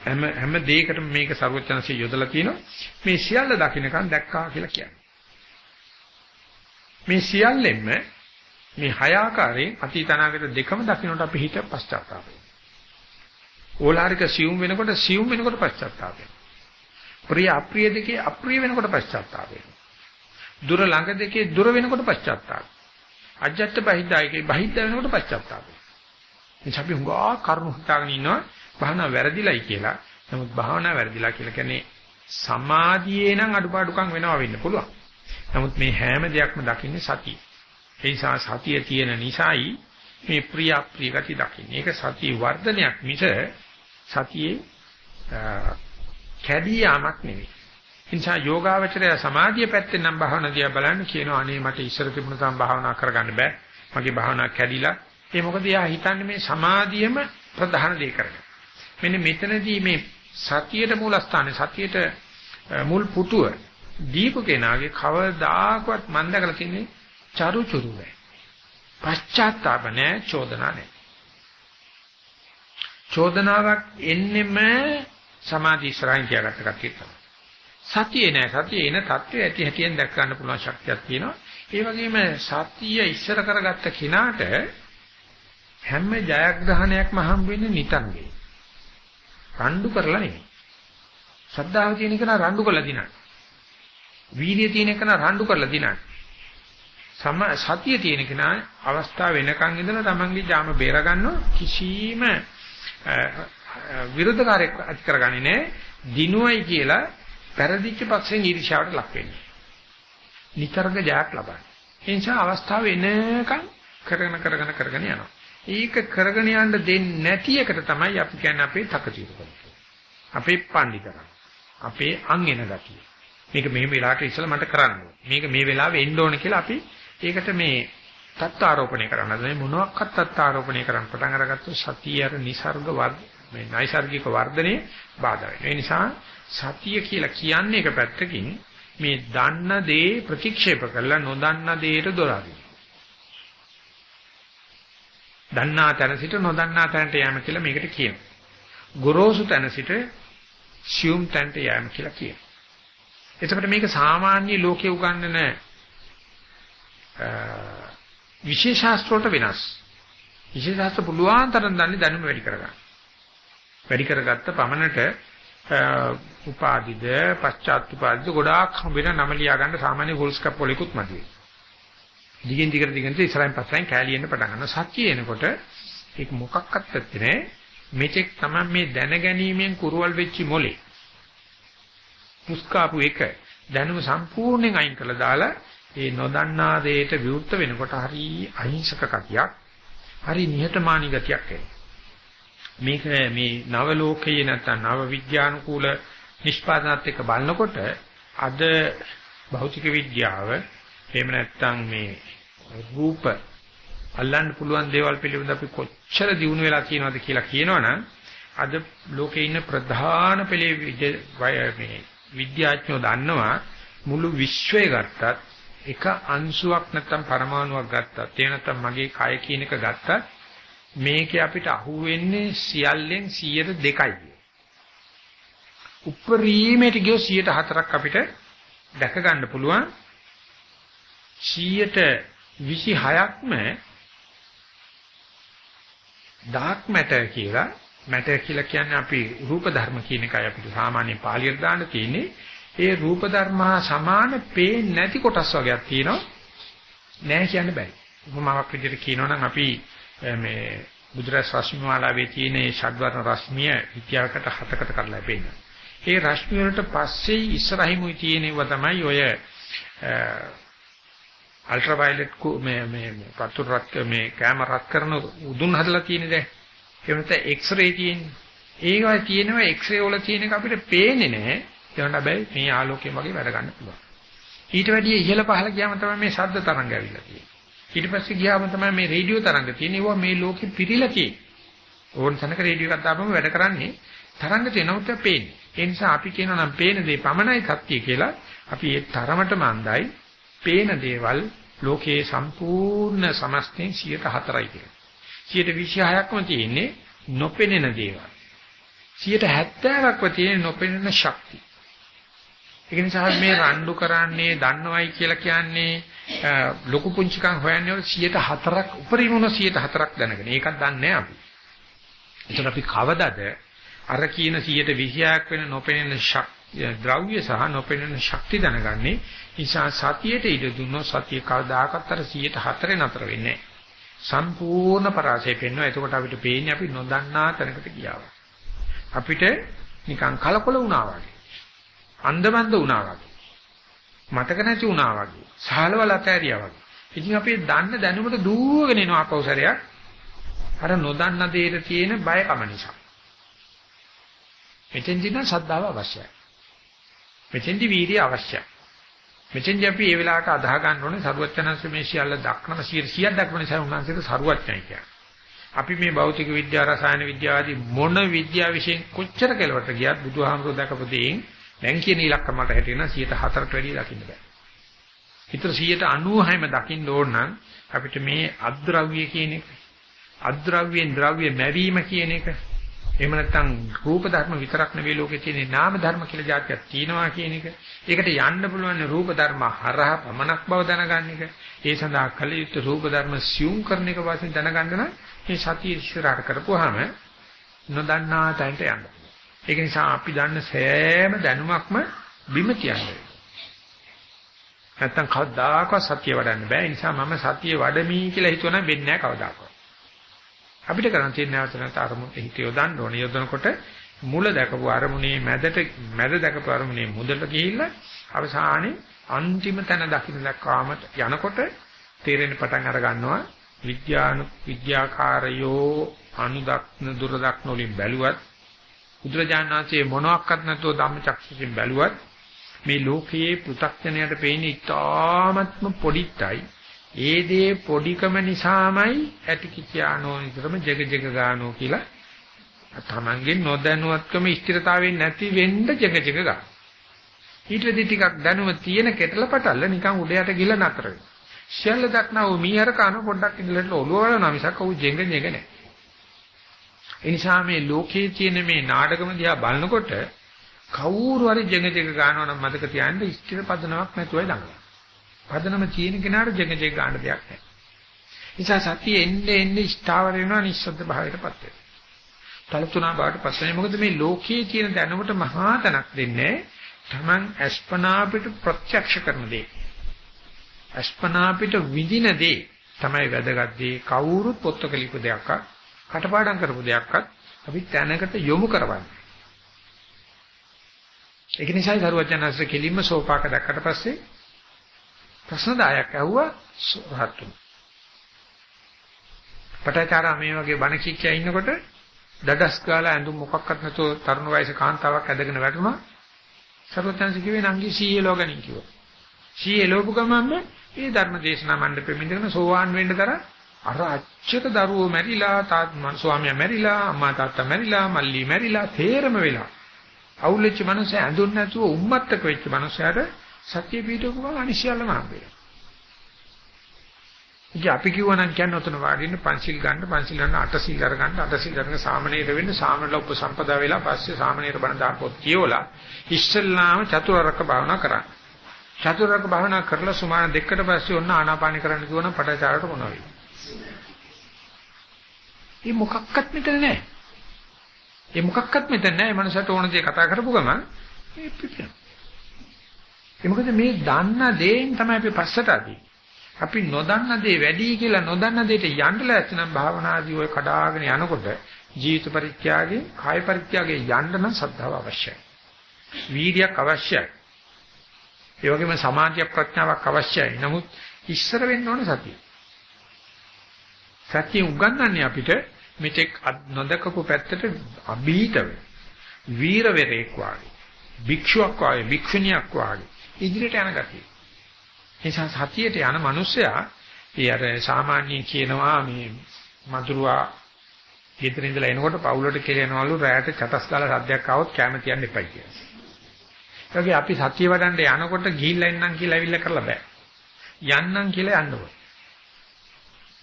හැම හැම දෙයකටම මේක ਸਰවඥාන්සේ යොදලා තිනවා. මේ සියල්ල දකින්නකන් දැක්කා කියලා කියන්නේ. මේ සියල්ලෙන්ම මේ හය ආකාරයෙන් අතීත අනාගත දෙකම දකින්නට අපි හිත පශ්චාත්තාප ඕලාරික සියුම් වෙනකොට සියුම් වෙනකොට පශ්චාත්තාප ප්‍රිය අප්‍රිය දෙකේ අප්‍රිය වෙනකොට පශ්චාත්තාප දුර ළඟ දෙකේ දුර වෙනකොට පශ්චාත්තාප අජත්ත බහිද්දායකේ බහිද්ද වෙනකොට පශ්චාත්තාප එනිසා අපි හුඟා කරුණු හිතාගෙන ඉන්නවා භාවනා වැරදිලයි කියලා. නමුත් භාවනා වැරදිලා කියලා කියන්නේ සමාධියේ නම් අඩුපාඩුකම් වෙනවා වෙන්න පුළුවන්. නමුත් මේ හැම දෙයක්ම දකින්නේ සතිය. ඒ නිසා සතිය තියෙන නිසායි මේ ප්‍රිය ප්‍රිය ගති දකින්නේ. ඒක සතිය වර්ධනයක් මිස සතියේ කැඩී යාමක් නෙවෙයි. ඒ නිසා යෝගාවචරය සමාධිය පැත්තෙන් නම් භාවනා දිහා බලන්න කියනවා අනේ මට ඉස්සර තිබුණ තරම් භාවනා කරගන්න බෑ. මගේ භාවනා කැඩිලා. ඒ මොකද යා හිතන්නේ මේ සමාධියම ප්‍රධාන දේ කරගෙන. මෙන්න මෙතනදී මේ සතියට මූලස්ථානේ සතියට මුල් පුටුව දීපු කෙනාගේ කවදාකවත් මම දැකලා තින්නේ චරු චුරු නැහැ. පශ්චාත්තාප නැහැ, චෝදනා නැහැ. චෝදනාවක් එන්නෙම සමාධි ඉස්සරහින් තියාගත්ත කතිය තමයි. සතියේ නෑ සතියේ එන தත්ත්වය ඇති හැටියෙන් දැක් ගන්න පුළුවන් ශක්තියක් තියෙනවා. ඒ වගේම සතිය ඉස්සර කරගත්ත කෙනාට හැම ජයග්‍රහණයක්ම හම් වෙන්නේ නිතංගේ. රණ්ඩු කරලා නෙමෙයි. ශ්‍රද්ධාව තියෙන කෙනා රණ්ඩු කරලා දිනන. වීර්යය තියෙන කෙනා රණ්ඩු කරලා දිනන. සම සතිය තියෙන කෙනා අවස්ථාව වෙනකන් ඉඳලා තමන්ගේ ජාම බේර ගන්නව කිසිම විරුද්ධකාරයක් ඇති කරගන්නේ නැහැ. දිනුවයි කියලා පෙරදිච්ච පක්ෂෙන් ඊර්ෂ්‍යාවට ලක් වෙන්නේ. නිතරම ජයක් ලබන්නේ. ඒ නිසා අවස්ථාව එනකන් කරගෙන කරගෙන කරගෙන යනවා. ඒක කරගෙන යන්න දෙන්නේ නැති එකට තමයි අපි කියන්නේ අපේ තකතිරකම. අපේ පඬිතරම්. අපේ අං එන ගතිය. මේක මේ වෙලාවට ඉස්සලා මට කරන්න ඕනේ. මේක මේ වෙලාවේ එන්න ඕනේ කියලා අපි ඒකට මේ තත් ආරෝපණය කරන්න හදන්නේ මොනවාක්වත් තත් ආරෝපණය කරන්න පටන් අරගත්තොත් සතිය අර નિસર્ગ වර්ධ මේ නයිසර්ගික වර්ධනයේ බාධා වෙනවා. ඒ නිසා සතිය කියලා කියන්නේ එක පැත්තකින් මේ දන්න දේ ප්‍රතික්ෂේප කරලා නොදන්න දේට දොරාරින. දන්නා තැන සිට නොදන්නා තැනට යෑම කියලා මේකට කියනවා. ගොරෝසු තැන සිට සියුම් තැනට යෑම කියලා කියනවා. එතකොට මේක සාමාන්‍ය ලෝකයේ උගන්වන අ විශේෂාස්ත්‍ර වලට වෙනස්. විශේෂාස්ත්‍ර පුළුවන් තරම් දන්නේ දැනුම වැඩි කරගන්න. වැඩි කරගත්ත පමණට උපාදිද පශ්චාත් උපාදිද ගොඩාක් හම්බෙන නම ලියා ගන්න සාමාන්‍ය ෆුල් ස්කැප් වලකුත් මතුවේ. දිගින් දිගට දිගට ඉස්සරහින් පස්සෙන් කැලියෙන්න පටන් ගන්නවා. සත්‍ය එනකොට ඒක මොකක්වත් නැත්තේ නේ. මෙතෙක් තමයි මේ දැනගැනීමෙන් කුරුවල් වෙච්ච මොලේ. මුස්කාපු එක දැනුම සම්පූර්ණයෙන් අයින් කළා දාලා ඒ නොදන්නා දෙයට විවෘත වෙනකොට හරි අහිංසක කතියක් හරි නිහතමානී ගතියක් මේක මේ නව ලෝකයේ නැත්නම් නව විද්‍යානුකූල නිෂ්පාදනات එක්ක බලනකොට අද භෞතික විද්‍යාව එහෙම නැත්නම් මේ රූප අල්ලන්න පුළුවන් දේවල් පිළිබඳ අපි කොච්චර දියුණු වෙලා තියෙනවද කියලා කියනවනම් අද ලෝකේ ඉන්න ප්‍රධාන පෙළේ මේ විද්‍යාඥයෝ දන්නවා මුළු විශ්වය ගත්තත් එක අංශුවක් නැත්නම් පරමාණුවක් ගත්තත් ඒ නැත්නම් මගේ කය කියන එක ගත්තත් මේකේ අපිට අහුවෙන්නේ සියල්ලෙන් 102යි. උප්පරීමේට ගියෝ 104ක් අපිට දැක ගන්න පුළුවන් 126ක්ම ඩාර්ක් මැටර් කියලා මැටර් කියලා කියන්නේ අපි රූප ධර්ම කියන එකයි අපිට සාමාන්‍ය පාලියට දාන්න තියෙන්නේ. ඒ රූප ධර්මා සමාන පේන්නේ නැති කොටස් වර්ගයක් තියෙනවා. නෑ කියන්න බෑ. උපමාවක් විදිහට කියනවනම් අපි මේ බුදුරස් රශ්මි මාලාවේ තියෙන ඒ ෂඩ්වර්ණ රශ්මිය විද්‍යාවකට හතකට කඩලා පෙන්නනවා. ඒ රශ්මිය වලට පස්සේ ඉස්සරහිමුයි තියෙනව තමයි ඔය අල්ට්‍රාවයලට් මේ මේ පතුරු රත් මේ කැමරා රත් කරන උදුන් හදලා තියෙන්නේ දැන්. ඒ වෙනත එක්ස්රේ තියෙන්නේ. ඒවා තියෙනවා එක්ස්රේ වල තියෙන එක අපිට පේන්නේ නැහැ. ඒකට හැබැයි මේ ආලෝකයෙන් වගේ වැඩ ගන්න පුළුවන්. ඊට වැඩිය ඉහළ පහළ ගියාම තමයි මේ ශබ්ද තරංග ඇවිල්ලා තියෙන්නේ. ඊට පස්සේ ගියාම තමයි මේ රේඩියෝ තරංග තියෙන්නේ. ඒවා මේ ලෝකෙ පිරීලා තියෙන්නේ. ඕන තැනක රේඩියෝ එකක් දාපම වැඩ කරන්නේ තරංග තියෙනවොත් පේන්නේ. ඒ නිසා අපි කියනවා නම් පේන දේ පමණයි සත්‍ය කියලා. අපි ඒ තරමටම අන්දයි පේන දේවල් ලෝකයේ සම්පූර්ණ සමස්තයෙන් 104යි කියලා. 126ක්ම තියෙන්නේ නොපෙනෙන දේවල්. 70%ක්ම තියෙන්නේ නොපෙනෙන ශක්තිය. ඒක නිසා මේ රණ්ඩු කරන්නේ දන්නවයි කියලා කියන්නේ ලොකු පුංචිකම් හොයන්නේ 104ක් උපරිම වුණ 104ක් දැනගෙන. ඒකක් දන්නේ නැහැ අපි. එතකොට අපි කවදද අර කියන 120ක් වෙන නොපෙනෙන ද්‍රව්‍ය සහ නොපෙනෙන ශක්ති දැනගන්නේ නිසා සතියට ඉඩ දුන්නොත් සතිය කවදාකවත් අර 104 නතර වෙන්නේ නැහැ. සම්පූර්ණ පරාසය පෙන්වනවා. එතකොට අපිට පේන්නේ අපි නොදන්නා තැනකට ගියා. අපිට නිකන් කලකොල වුණා වගේ. අන්දමන්ද වුණා වගේ. මතක නැති වුණා වගේ. සහලවල අතෑරියා වගේ. ඉතින් අපි දන්න දැනුමට දුවගෙන එනවා අපවසරයක්. අර නොදන්න දෙයට තියෙන බයකම නිසා. මෙතෙන්දි නම් ශ්‍රද්ධාව අවශ්‍යයි. මෙතෙන්දි වීර්යය අවශ්‍යයි. මෙතෙන්දි අපි මේ වෙලාවට අදාහ ගන්න ඕනේ සරුවචනංශ මේ සියල්ල දක්නම 100ක් දක්වන නිසා උන්වහන්සේට සරුවචනයි කියන්නේ. අපි මේ භෞතික විද්‍යාව රසායන විද්‍යාව ආදී මොන විද්‍යාව විශ්ෙන් කොච්චර කෙලවට ගියත් බුදුහාමුදුරුවෝ දැකපු දේෙන් දැන් කියන ඉලක්කමට හැටියට 104ට වැඩිය දකින්න බෑ. හිතට 196ම දකින්න ඕන නම් අපිට මේ අද්‍රව්‍ය කියන එක අද්‍රව්‍යෙන් ද්‍රව්‍ය මැවීම කියන එක එහෙම නැත්නම් රූප ධර්ම විතරක් නෙවෙයි ලෝකේ තියෙන නාම ධර්ම කියලා જાතියක් තියෙනවා කියන එක. ඒකට යන්න පුළුවන් රූප ධර්ම හරහා පමණක් බව දැනගන්න එක. ඒ සඳහා කල යුත්තේ රූප ධර්ම සියුම් කරන එක වශයෙන් දැනගන්න නම් මේ සතිය ඉස්සරහට කරපුවාම නොදන්නා තැනට යන්න. ඒක නිසා අපි දන්න සෑම දැනුමක්ම බිම තියන්නේ. නැත්තම් කවදාකවත් සතිය වඩන්න බෑ. ඒ නිසා මම සතිය වඩමි කියලා හිතුවනම් වෙන්නේ නැහැ කවදාකවත්. අපිට කරන්න තියෙන නැවත නැවත අරමුණට හිත යොදන්න ඕනේ. යොදනකොට මුල දැකපු අරමුණේ මැදට මැද දැකපු අරමුණේ මුදට ගිහිල්ලා අවසානයේ අන්තිම තැන දකින්න දක්වාම යනකොට තේරෙන පටන් අර ගන්නවා විද්‍යානු විද්‍යාකාරයෝ අනුදක්න දුරදක්න වලින් බැලුවත් බුදුරජාණන්සේ මොනවාක්වත් නැතුව ධම්මචක්ෂුසින් බැලුවත් මේ ලෝකයේ පෘථග්ජනයට පේන්නේ ඉතාමත්ම පොඩිටයි ඒ දේ පොඩිකම නිසාමයි ඇති කිචානෝ නිතරම ජග ජග ගානෝ කියලා තමන්ගේ නොදැනුවත්කම ස්ථිරතාවයෙන් නැති වෙන්න ජග ජග ගන්න. ඊට වෙදි ටිකක් දැනුම තියෙන කෙටල පටල්ල නිකන් උඩයට ගිහලා නතර වෙනවා. ශල්ල දක්නව මීහර කන පොඩ්ඩක් ඉඳලට ඔළුව වලනවා මිසක් ඔහු ජෙඟ ජෙඟ නැහැ. ඒ නිසා මේ ලෝකයේ තියෙන මේ නාටකම දිහා බලනකොට කවුරු හරි ජෙඟ ජෙඟ ගන්නවා නම් මතක තියාගන්න ස්ථිර පදනමක් නැතුවයි ළඟ. පදනම තියෙන කෙනාට ජග ජග ගන්න දෙයක් නැහැ. නිසා සතිය එන්නේ එන්නේ ස්ථාවර වෙනවා නිස්සද්ද භාවයටපත් වෙනවා. තලතුණා බවට පස්සේ මොකද මේ ලෝකයේ තියෙන දැනුමට මහා තනක් දෙන්නේ Taman අස්පනා පිට ප්‍රත්‍යක්ෂ කරන දේ. අස්පනා පිට විඳින දේ තමයි වැදගත් දේ. කවුරුත් පොත්ක ලියපු දෙයක්වත් කටපාඩම් කරපු දෙයක්වත් අපි තැනකට යොමු කරවන්නේ. ඒක නිසායි දරුවචනස්ස කෙලින්ම සෝපාක දැක්කට පස්සේ ප්‍රශ්න 10ක් ඇහුවා රහත් වුණා. පටාචාරා මේ වගේ බණ කික්කියා ඉන්නකොට දඩස් ගාලා ඇඳුම් මොකක්වත් නැතුව තරුණ වයසේ කාන්තාවක් ඇදගෙන වැටුණා. සර්වඥාන්ස කිව්වේ නංගි සීයේ ලෝගණින් කිව්වා. සීයේ ලෝපු ගමන්ම මේ ධර්ම දේශනා මණ්ඩපෙ මිඳගෙන සෝවාන් වෙන්න තර අර අච්චක දරුවෝ මැරිලා තාත් ස්වාමියා මැරිලා අම්මා තාත්තා මැරිලා මල්ලි මැරිලා තේරම වෙලා අවුල්ච්ච මනුස්සය ඇඳුම් නැතුව උම්මත්තක වෙච්ච මනුස්සයාට සත්‍ය පිටුකම අනිශ්චයල්ලම හම්බෙනවා. ඉතින් අපි කිව්වනම් කියන්නේ ඔතන වාඩින්න පන්සිල් ගන්න පන්සිල් ගන්න අටසිල් අර ගන්න අටසිල් අරගෙන සාමණේර වෙන්න සාමණේර උපසම්පදා වෙලා පස්සේ සාමණේර බණ දාපොත් කියවලා ඉස්සල්ලාම චතුරාර්යක භාවනා කරා. චතුරාර්යක භාවනා කරලා සුමාන දෙකකට පස්සේ ඔන්න ආනාපාන කරන්න කිව්වනම් පටාචාරයට මොනවා වෙයි? මේ මොකක්වත් මෙතන නැහැ. මේ මොකක්වත් මෙතන නැහැ. මනසට ඕන දේ කතා කරපු ගමන් මේ පිටින්. ඒ මොකද මේ දන්න දේෙන් තමයි අපි පස්සට අදී. අපි නොදන්න දේ වැඩි කියලා නොදන්න දෙයට යන්න ලැස්ති නම් භාවනාදී ඔය කඩාගෙන යනකොට ජීවිත පරිත්‍යාගයේ කාය පරිත්‍යාගයේ යන්න නම් ශ්‍රද්ධාව අවශ්‍යයි. වීර්යයක් අවශ්‍යයි. ඒ වගේම සමාධිය ප්‍රඥාවක් අවශ්‍යයි. නමුත් ඉස්සර වෙන්න ඕන සතිය. සතිය උගන්වන්නේ අපිට මෙතෙක් නොදකපු පැත්තට අභීතව වීර වෙරේක් වාගේ භික්ෂුවක් වාගේ භික්ෂුණියක් වාගේ ඉදිරියට යන ගතිය. නිසා සතියට යන මිනිස්සයා ඒ අර සාමාන්‍යයෙන් කියනවා මේ මధుරවා ගෙදර ඉඳලා එනකොට පවුලට කෙලෙනවලු රැයට චතස් ගාලා සද්දයක් ආවොත් කැම තියන්න එපයි කියලා. ඒකේ අපි සතිය වඩන්න යනකොට ගිහිල්ලා එන්නම් කියලා ඇවිල්ලා කරලා බෑ. යන්නම් කියලා යන්න ඕනේ.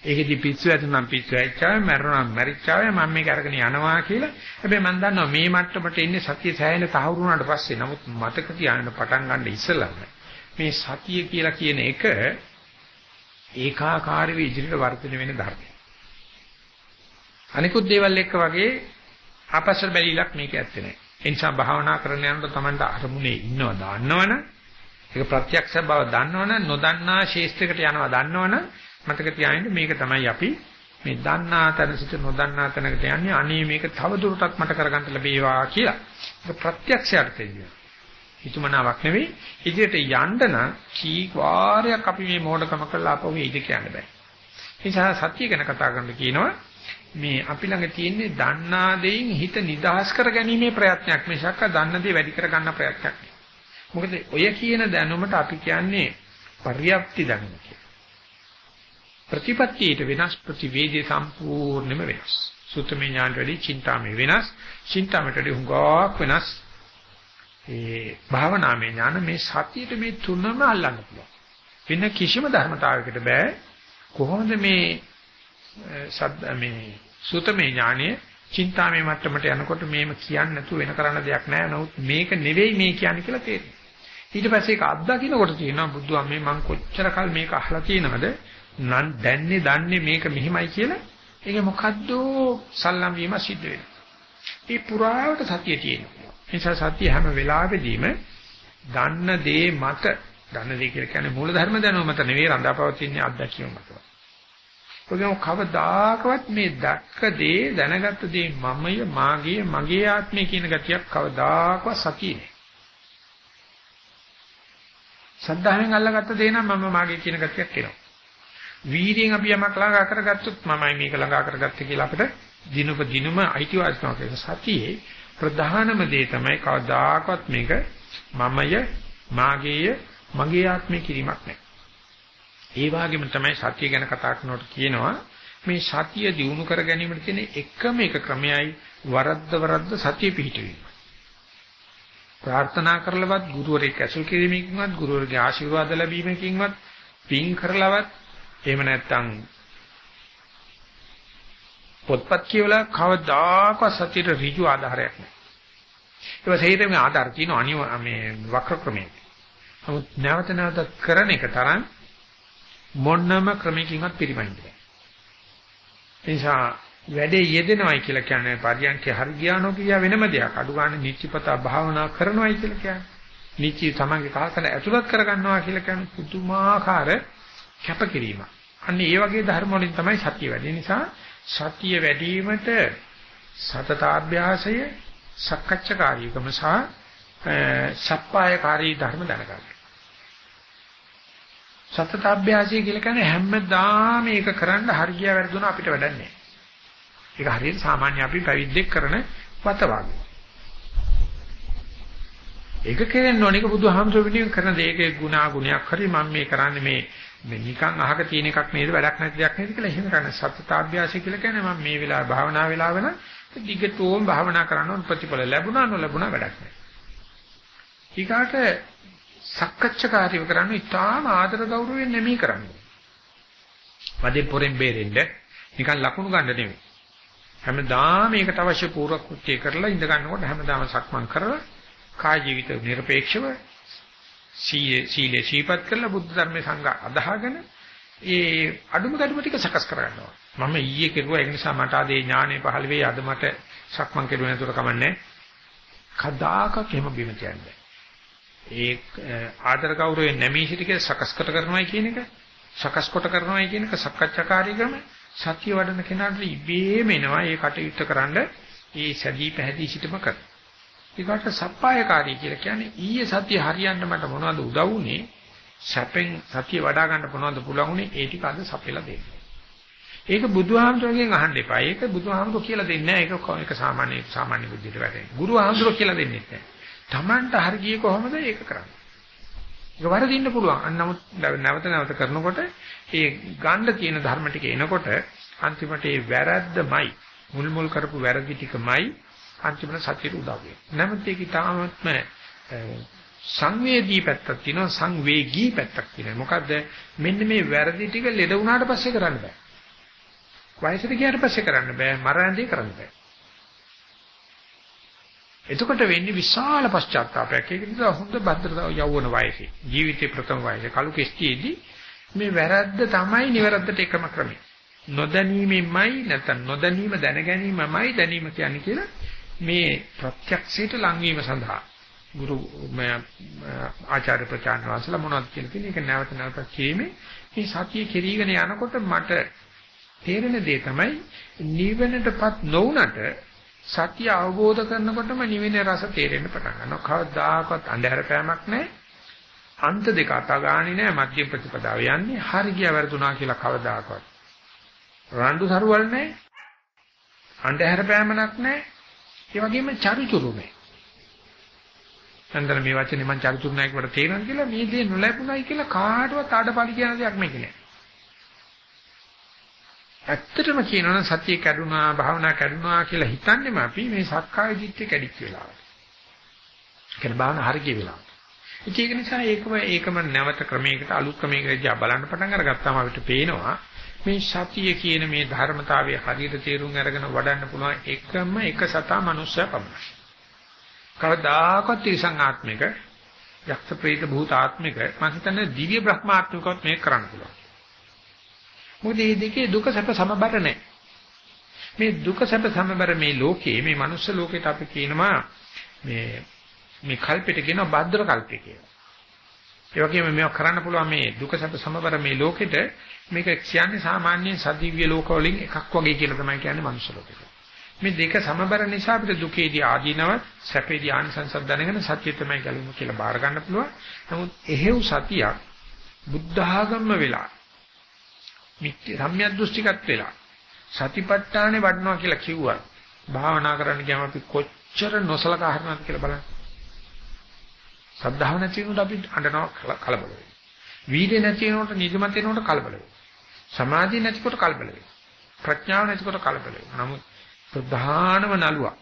ඒකෙදි පිස්සු ඇතුනම් පිස්සු ඇච්චාවේ මැරුණා මැරිච්චාවේ මම මේක අරගෙන යනවා කියලා. හැබැයි මම දන්නවා මේ මට්ටමට එන්නේ සතිය සෑහෙන තහවුරු වුණාට පස්සේ. නමුත් මතක තියාගන්න පටන් ගන්න ඉස්සෙල්ලා මේ සතිය කියලා කියන එක ඒකාකාරීව ඉදිරියට වර්ධනය වෙන ධර්මයක්. අනිකුත් දේවල් එක්ක වගේ ආපස්සට බැලිලක් මේක ඇත්තේ නැහැ. ඒ නිසා භාවනා කරන යනකොට Tamanට අරමුණේ ඉන්නවා දන්නවනේ. ඒක ප්‍රත්‍යක්ෂ බව දන්නවනේ නොදන්නා ශේෂ්ත්‍රයකට යනවා දන්නවනේ මතක තියාගන්න මේක තමයි අපි මේ දන්නා තැන සිට නොදන්නා තැනකට යන්නේ අනේ මේක තව දුරටත් මට කරගන්න ලැබේවා කියලා. ඒක ප්‍රත්‍යක්ෂයට තියෙනවා. හිතුමනාවක් නෙවෙයි ඉදිරියට යන්න නම් කී වාරයක් අපි මේ මොඩකම කරලා අපෝ මේ ඉඳ කියන්න බෑ. ඒ නිසා සත්‍ය ගැන කතා කරන්න කියනවා මේ අපි ළඟ තියෙන්නේ දන්නා දෙයින් හිත නිදහස් කර ගැනීමේ ප්‍රයත්නයක් මිසක් දන්න දේ වැඩි කර ගන්න ප්‍රයත්නයක් නෙවෙයි. මොකද ඔය කියන දැනුමට අපි කියන්නේ පර්‍යාප්ති දැනුම කියලා. ප්‍රතිපත්තියට වෙනස් ප්‍රතිවේදී සම්පූර්ණයෙන්ම වෙනස්. සුත්තමේ ඥානට වැඩි චින්තාමේ වෙනස්. චින්තාමට වැඩි හුඟක් වෙනස්. ඒ භාවනාමේ ඥාන මේ සතියට මේ තුනම අල්ලන්න පුළුවන්. වෙන කිසිම ධර්මතාවයකට බෑ. කොහොමද මේ සද්ද මේ සුතමේ ඥානය චින්තාමේ මට්ටමට යනකොට මේම කියන්නේ නැතුව වෙන කරන්න දෙයක් නැහැ. නමුත් මේක නෙවෙයි මේ කියන්නේ කියලා තේරෙනවා. ඊට පස්සේ ඒක අත්දකින්නකොට තියෙනවා බුදුහාම මේ මං කොච්චර කල් මේක අහලා තියෙනවද? නන් දැන්නේ දන්නේ මේක මෙහිමයි කියලා. ඒක මොකද්ද සල්ලම් වීම සිද්ධ වෙනවා. ඒ පුරාවට සතිය තියෙනවා. නිසා සතිය හැම වෙලාවෙදීම දන්න දේ මත දන්න දේ කියලා කියන්නේ මූලධර්ම දැනුම මත නෙවෙයි රඳාපවතින අත්දැකීම මත. ඔයගොම කවදාකවත් මේ දැක්ක දේ දැනගත්ත දේ මමය මාගේ මගේ ආත්මය කියන ගතියක් කවදාකවත් සතියේ නෑ. සද්ධාවෙන් අල්ලගත්ත දේ නම් මම මාගේ කියන ගතියක් එනවා. වීර්යයෙන් අපි යමක් ළඟා කරගත්තොත් මමයි මේක ළඟා කරගත්තේ කියලා අපිට දිනුක දිනුම අයිතිවාසිකමක් ඒක සතියේ ප්‍රධානම දේ තමයි කවදාකවත් මේක මමය මාගේය මගේ ආත්මය කිරීමක් නෑ. ඒ වගේම තමයි සත්‍ය ගැන කතා කරනකොට කියනවා මේ සතිය දිනු කර ගැනීමට තියෙන එකම එක ක්‍රමයයි වරද්ද වරද්ද සතිය පිහිටවීම. ප්‍රාර්ථනා කරලවත් ගුරුවරයෙක් ඇසුරු කිරීමකින්වත් ගුරුවරගේ ආශිර්වාද ලැබීමකින්වත් පින් කරලවත් එහෙම නැත්නම් පොත්පත් කියවලා කවදාකවත් සතියට ඍජු ආධාරයක් නැහැ. ඒක සහිතම ආධාර තියෙන අනිව මේ වක්‍ර ක්‍රමයේ. නමුත් නැවත නැවත කරන එක තරම් මොන්නම ක්‍රමයකින්වත් පිළිමයින්ද බෑ. ඒ නිසා වැඩේ යෙදෙනවයි කියලා කියන්නේ පරියන්කේ හරි ගියානෝ කියා වෙනම දෙයක්. අඩු ගන්න නිච්චපතා භාවනා කරනවයි කියලා කියන්නේ. නිච්චි තමන්ගේ කාසන ඇතුළත් කරගන්නවා කියලා කියන්නේ පුදුමාකාර කැපකිරීමක්. අන්න ඒ වගේ ධර්ම වලින් තමයි සතිය වැඩි නිසා සතිය වැඩිවීමට සතතාභ්‍යාසය සක්කච්ඡකාරීකම සහ සප්පායකාරී ධර්ම දැනගන්න. සතතාභ්‍යාසය කියලා කියන්නේ හැමදාම මේක කරන්න හරිය වැරදුන අපිට වැඩක් නැහැ. ඒක හරියට සාමාන්‍ය අපි පැවිද්දෙක් කරන වත වගේ. ඒක කෙරෙන්න ඕනේ ඒක බුදුහාමුදුරුවෝ විදිහින් කරන දෙයක ගුණා ගුණයක් හරි මම මේ කරන්නේ මේ මේ නිකන් අහක තියෙන එකක් නේද වැඩක් නැති දෙයක් නේද කියලා එහෙම කරන්නේ සත්‍යතාභ්‍යාසය කියලා කියන්නේ මම මේ වෙලාවේ භාවනා වෙලාව නම් දිගටම භාවනා කරනවා ප්‍රතිඵල ලැබුණා නොලැබුණා වැඩක් නැහැ. ඊගාට සක්කච්ඡාකාරීව කරන්න ඉතාම ආදර ගෞරවයෙන් නෙමෙයි කරන්නේ. වදේ පොරෙන් බේරෙන්න නිකන් ලකුණු ගන්න නෙමෙයි. හැමදාම ඒකට අවශ්‍ය පූර්ව කෘත්‍ය කරලා ඉඳ ගන්නකොට හැමදාම සක්මන් කරලා කාය ජීවිත නිර්පේක්ෂව සීලේ සීපත් කරලා බුද්ධ ධර්මයේ සංඝ අදහගෙන ඒ අඩුම ගැඩුම ටික සකස් කරගන්නවා. මම ඊයේ කෙරුවා ඒ නිසා මට ආදී ඥානෙ පහළ වෙයි අද මට සක්මන් කෙරුවේ නැතුව කමන්නේ. කදාකක් එහෙම බිම කියන්නේ. ඒ ආදර ගෞරවයෙන් නැමී සිටික සකස් කොට කරනවායි කියන එක සකස් කොට කරනවායි කියන එක සක්කච්ඡාකාරීකම සත්‍ය වඩන කෙනාට ඉබේම එනවා ඒ කටයුත්ත කරන්න ඒ සැදී පැහැදී සිටම කරනවා. ඒකට සප්පායකාරී කියලා කියන්නේ ඊයේ සතිය හරියන්න මට මොනවද උදව් වුනේ? සැපෙන් සතිය වඩා ගන්න මොනවද පුළුවන් උනේ? ඒ ටික අද සපෙලා දෙන්න. ඒක බුදුහාමුදුරගෙන් අහන්න එපා. ඒක බුදුහාමුදුර කියලා දෙන්නේ නැහැ. ඒක ඒක සාමාන්‍ය සාමාන්‍ය බුද්ධියට වැටෙන්නේ. ගුරුහාමුදුර කියලා දෙන්නේ නැහැ. Tamanට හරිය කොහොමද ඒක කරන්නේ? ඒක වරදින්න පුළුවන්. අන්න නමුත් නැවත නැවත කරනකොට ඒ ගන්න තියෙන ධර්ම ටික එනකොට අන්තිමට ඒ වැරද්දමයි මුල් මුල් කරපු වැරදි ටිකමයි අන්තිමට සතියට උදව් වෙනවා. නැමත් ඒක තාමත්ම සංවේදී පැත්තක් තියෙනවා සංවේගී පැත්තක් තියෙනවා. මොකද්ද? මෙන්න මේ වැරදි ටික ලෙඩ වුණාට පස්සේ කරන්න බෑ. වයසට ගියාට පස්සේ කරන්න බෑ. මරණදී කරන්න බෑ. එතකොට වෙන්නේ විශාල පශ්චාත්තාවයක්. ඒක නිසා හොඳ භද්‍රතාව යවවන වයසේ ජීවිතේ ප්‍රථම වයසේ කලු කෙස්ටියේදී මේ වැරද්ද තමයි නිවැරද්දට එකම ක්‍රමය. නොදැනීමෙන්මයි නැත්නම් නොදැනීම දැනගැනීමමයි දැනීම කියන්නේ කියලා මේ ප්‍රත්‍යක්ෂයට ලංවීම සඳහා ගුරු ආචාර්ය ප්‍රචාරණ වාසලා මොනවද කියලා කියන එක නැවත නැවත කිරීමේ මේ සතිය කෙරීගෙන යනකොට මට තේරෙන දේ තමයි නිවනටපත් නොවුනට සත්‍ය අවබෝධ කරනකොටම නිවෙන රස තේරෙන්න පටන් ගන්නවා. කවදාකවත් අන්ධහැර පෑමක් නැහැ. අන්ත දෙක අතගාණි නැහැ. මධ්‍ය ප්‍රතිපදාව යන්නේ හරි ගියා වැරදුනා කියලා කවදාකවත්. රණ්ඩු සරුවල් නැහැ. අන්ධහැර පෑමක් නැහැ. ඒ වගේම චරිචුරු නැහැ. අන්දර මේ වචනේ මං චරිචුරු නැහැ කියලා තේරෙනවා කියලා මේ දේ නොලැබුණයි කියලා කාටවත් ආඩපාලි කියන දෙයක් මේක නෑ. ඇත්තටම කියනවනම් සතිය කැඩුනා භාවනා කැඩුනා කියලා හිතන්නේම අපි මේ සක්කාය දිට්ඨිය කැඩිච්ච වෙලාවට. කියන භාවනා හරිය වෙලාවට. ඒක නිසා ඒකම ඒකම නැවත ක්‍රමයකට අලුත් ක්‍රමයකට දිහා බලන්න පටන් අරගත්තාම අපිට පේනවා මේ සතිය කියන මේ ධර්මතාවය හරියට තේරුම් අරගෙන වඩන්න පුළුවන් එකම එක සතා මනුස්සයා පමණයි. කවදාකවත් තිරසං ආත්මික යක්ෂ ප්‍රේත භූත ආත්මික මම හිතන්නේ දිව්‍ය බ්‍රහ්මාත්මිකවත් මේක කරන්න පුළුවන්. මොකද මේ දෙකේ දුක සැප සමබර නැහැ. මේ දුක සැප සමබර මේ ලෝකේ මේ මනුස්ස ලෝකෙට අපි කියනවා මේ මේ කල්පෙට කියනවා භද්‍ර කල්පය කියලා. ඒ වගේම මේක කරන්න පුළුවන් මේ දුක සැප සමබර මේ ලෝකෙට මේක කියන්නේ සාමාන්‍ය සදිව්‍ය ලෝක වලින් එකක් වගේ කියලා තමයි කියන්නේ මනුස්ස ලෝකෙට. මේ දෙක සමබර නිසා අපිට දුකේදී ආදීනව සැපේදී ආනිසංසත් දැනගෙන සත්‍ය තමයි ගැලවෙම කියලා බාර ගන්න පුළුවන්. නමුත් එහෙව් සතියක් බුද්ධ ආගම වෙලා මිත්‍ය සම්‍යක් දෘෂ්ටිකත් වෙලා සතිපට්ඨානේ වඩනවා කියලා කිව්වා. භාවනා කරන්න ගියාම අපි කොච්චර නොසලකා හරිනවද කියලා බලන්න. සද්ධාව නැති වුණොත් අපි අඬනවා කලබල වෙනවා. වීර්ය නැති වෙනකොට නිදිමත වෙනකොට කලබල වෙනවා. සමාධිය නැතිකොට කලබල වෙනවා. ප්‍රඥාව නැතිකොට කලබල වෙනවා. නමුත් ප්‍රධානම නළුවා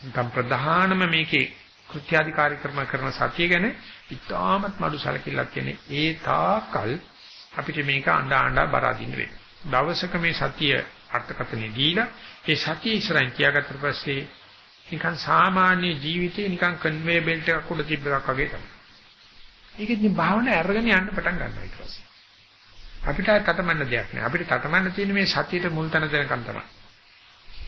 නැත්නම් ප්‍රධානම මේකේ කෘත්‍යාධිකාරී ක්‍රම කරන සතිය ගැන ඉතාමත් මඩු සැලකිල්ලක් කියන්නේ ඒ තාකල් අපිට මේක අඬා අඬා බර අදින්න වෙනවා. දවසක මේ සතිය අර්ථකථනෙ දීලා ඒ සතිය ඉස්සරහින් තියාගත්තට පස්සේ නිකන් සාමාන්‍ය ජීවිතේ නිකන් කන්වේ බෙල්ට් එකක් උඩ තිබ්බ එකක් වගේ තමයි. ඒකෙන් භාවනා අරගෙන යන්න පටන් ගන්නවා ඊට පස්සේ. අපිට තටමන්න දෙයක් නෑ. අපිට තටමන්න තියෙන මේ සතියට මුල් තැන දෙනකන් තමයි.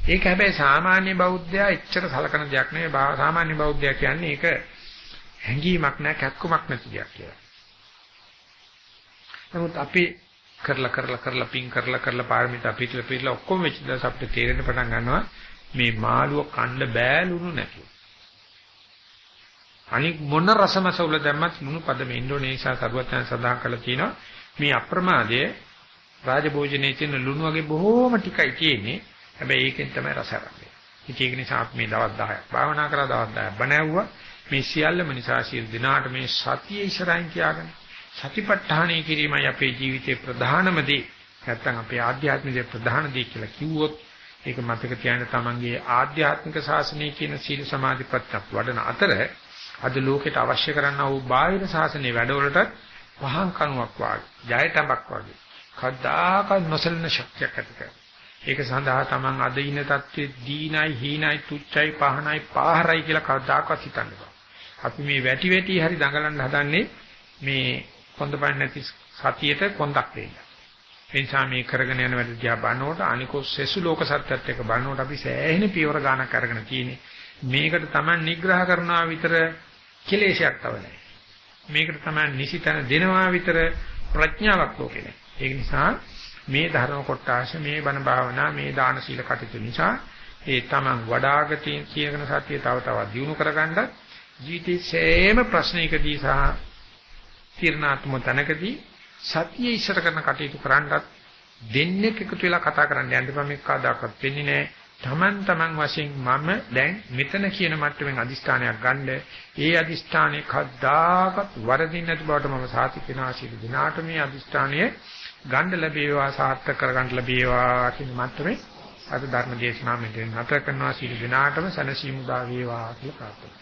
ඒක හැබැයි සාමාන්‍ය බෞද්ධයා එච්චර සලකන දෙයක් නෙවෙයි. සාමාන්‍ය බෞද්ධයා කියන්නේ ඒක හැඟීමක් නෑ, කැක්කමක් නැති දෙයක් කියලා. නමුත් අපි කරලා කරලා කරලා පින් කරලා කරලා පාරමිතා පිටලා පිටලා ඔක්කොම වෙච්ච දවස් අපිට තේරෙන්න පටන් ගන්නවා මේ මාළුව කන්න බෑ ලුණු නැතුව. අනික මොන රසමසවුල දැම්මත් ලුණු පදම ඉන්ඩෝනේසියා සර්වඥයන් සඳහන් කළා තියෙනවා මේ අප්‍රමාදයේ රාජභෝජනයේ තියෙන ලුණු වගේ බොහෝම ටිකයි තියෙන්නේ. හැබැයි ඒකෙන් තමයි රස අරන්නේ. ඒක නිසා අපි මේ දවස් 10ක් භාවනා කරලා දවස් 10ක් බණැව්වා. මේ සියල්ලම නිසා සියලු දිනාට මේ සතිය ඉස්සරහින් තියාගන්න. සතිපට්ඨානය කිරීමයි අපේ ජීවිතේ ප්‍රධානම දේ. නැත්තම් අපේ ආධ්‍යාත්මික ප්‍රධාන දේ කියලා කිව්වොත් ඒක මතක තියාගන්න තමන්ගේ ආධ්‍යාත්මික ශාසනය කියන සීල සමාධි ප්‍රත්‍යක් වඩන අතර අද ලෝකෙට අවශ්‍ය කරනා වූ බාහිර ශාසනයේ වැඩවලට වහං කණුවක් වාගේ ජයතඹක් වාගේ කද්දාකත් නොසලන ශක්තියක් ඇති කරගන්න. ඒක සඳහා තමන් අද ඉන தත්ත්වයේ දීනයි හීනයි තුච්චයි පහනයි පාහරයි කියලා කවදාකවත් හිතන්න බෑ. අපි මේ වැටි වැටි හරි දඟලන්න හදන්නේ මේ කොන්දපන් නැති සතියට කොන්දක් දෙන්න. ඒ නිසා මේ කරගෙන යන වැඩ දිහා බලනකොට අනිකෝ සෙසු ලෝක සත්‍යත් එක්ක බලනකොට අපි සෑහෙන පියවර ගානක් අරගෙන තියෙන්නේ. මේකට තමයි නිග්‍රහ කරනවා විතර කෙලේශයක් තව නැහැ. මේකට තමයි නිසිතන දෙනවා විතර ප්‍රඥාවක් ලෝකේ නැහැ. ඒ නිසා මේ ධර්ම කොටාශ මේ බණ භාවනා මේ දාන සීල කටයුතු නිසා ඒ තමන් වඩාගතින් කියන සත්‍ය තව තවත් දියුණු කරගන්නත් ජීවිතේ සෑම ප්‍රශ්නයකදී සහ තීර්ණාත්මක තැනකදී සතිය ඉස්සර කරන කටයුතු කරන්නත් දෙන්නේ එකතු වෙලා කතා කරන්න යන්න බෑ මේක කවදාකවත් වෙන්නේ නැහැ. Taman taman වශයෙන් මම දැන් මෙතන කියන මට්ටමින් අදිස්ථානයක් ගන්න. ඒ අදිස්ථානයේ කවදාකවත් වරදින් නැති බවට මම සාති වෙනවා සියලු දිනාට මේ අදිස්ථානයේ ගන්න ලැබේවා සාර්ථක කරගන්න ලැබේවා කියන මට්ටමේ අද ධර්ම දේශනාව මෙතන නතර කරනවා සියලු දිනාටම සනසීමු දා වේවා කියලා ප්‍රාර්ථනා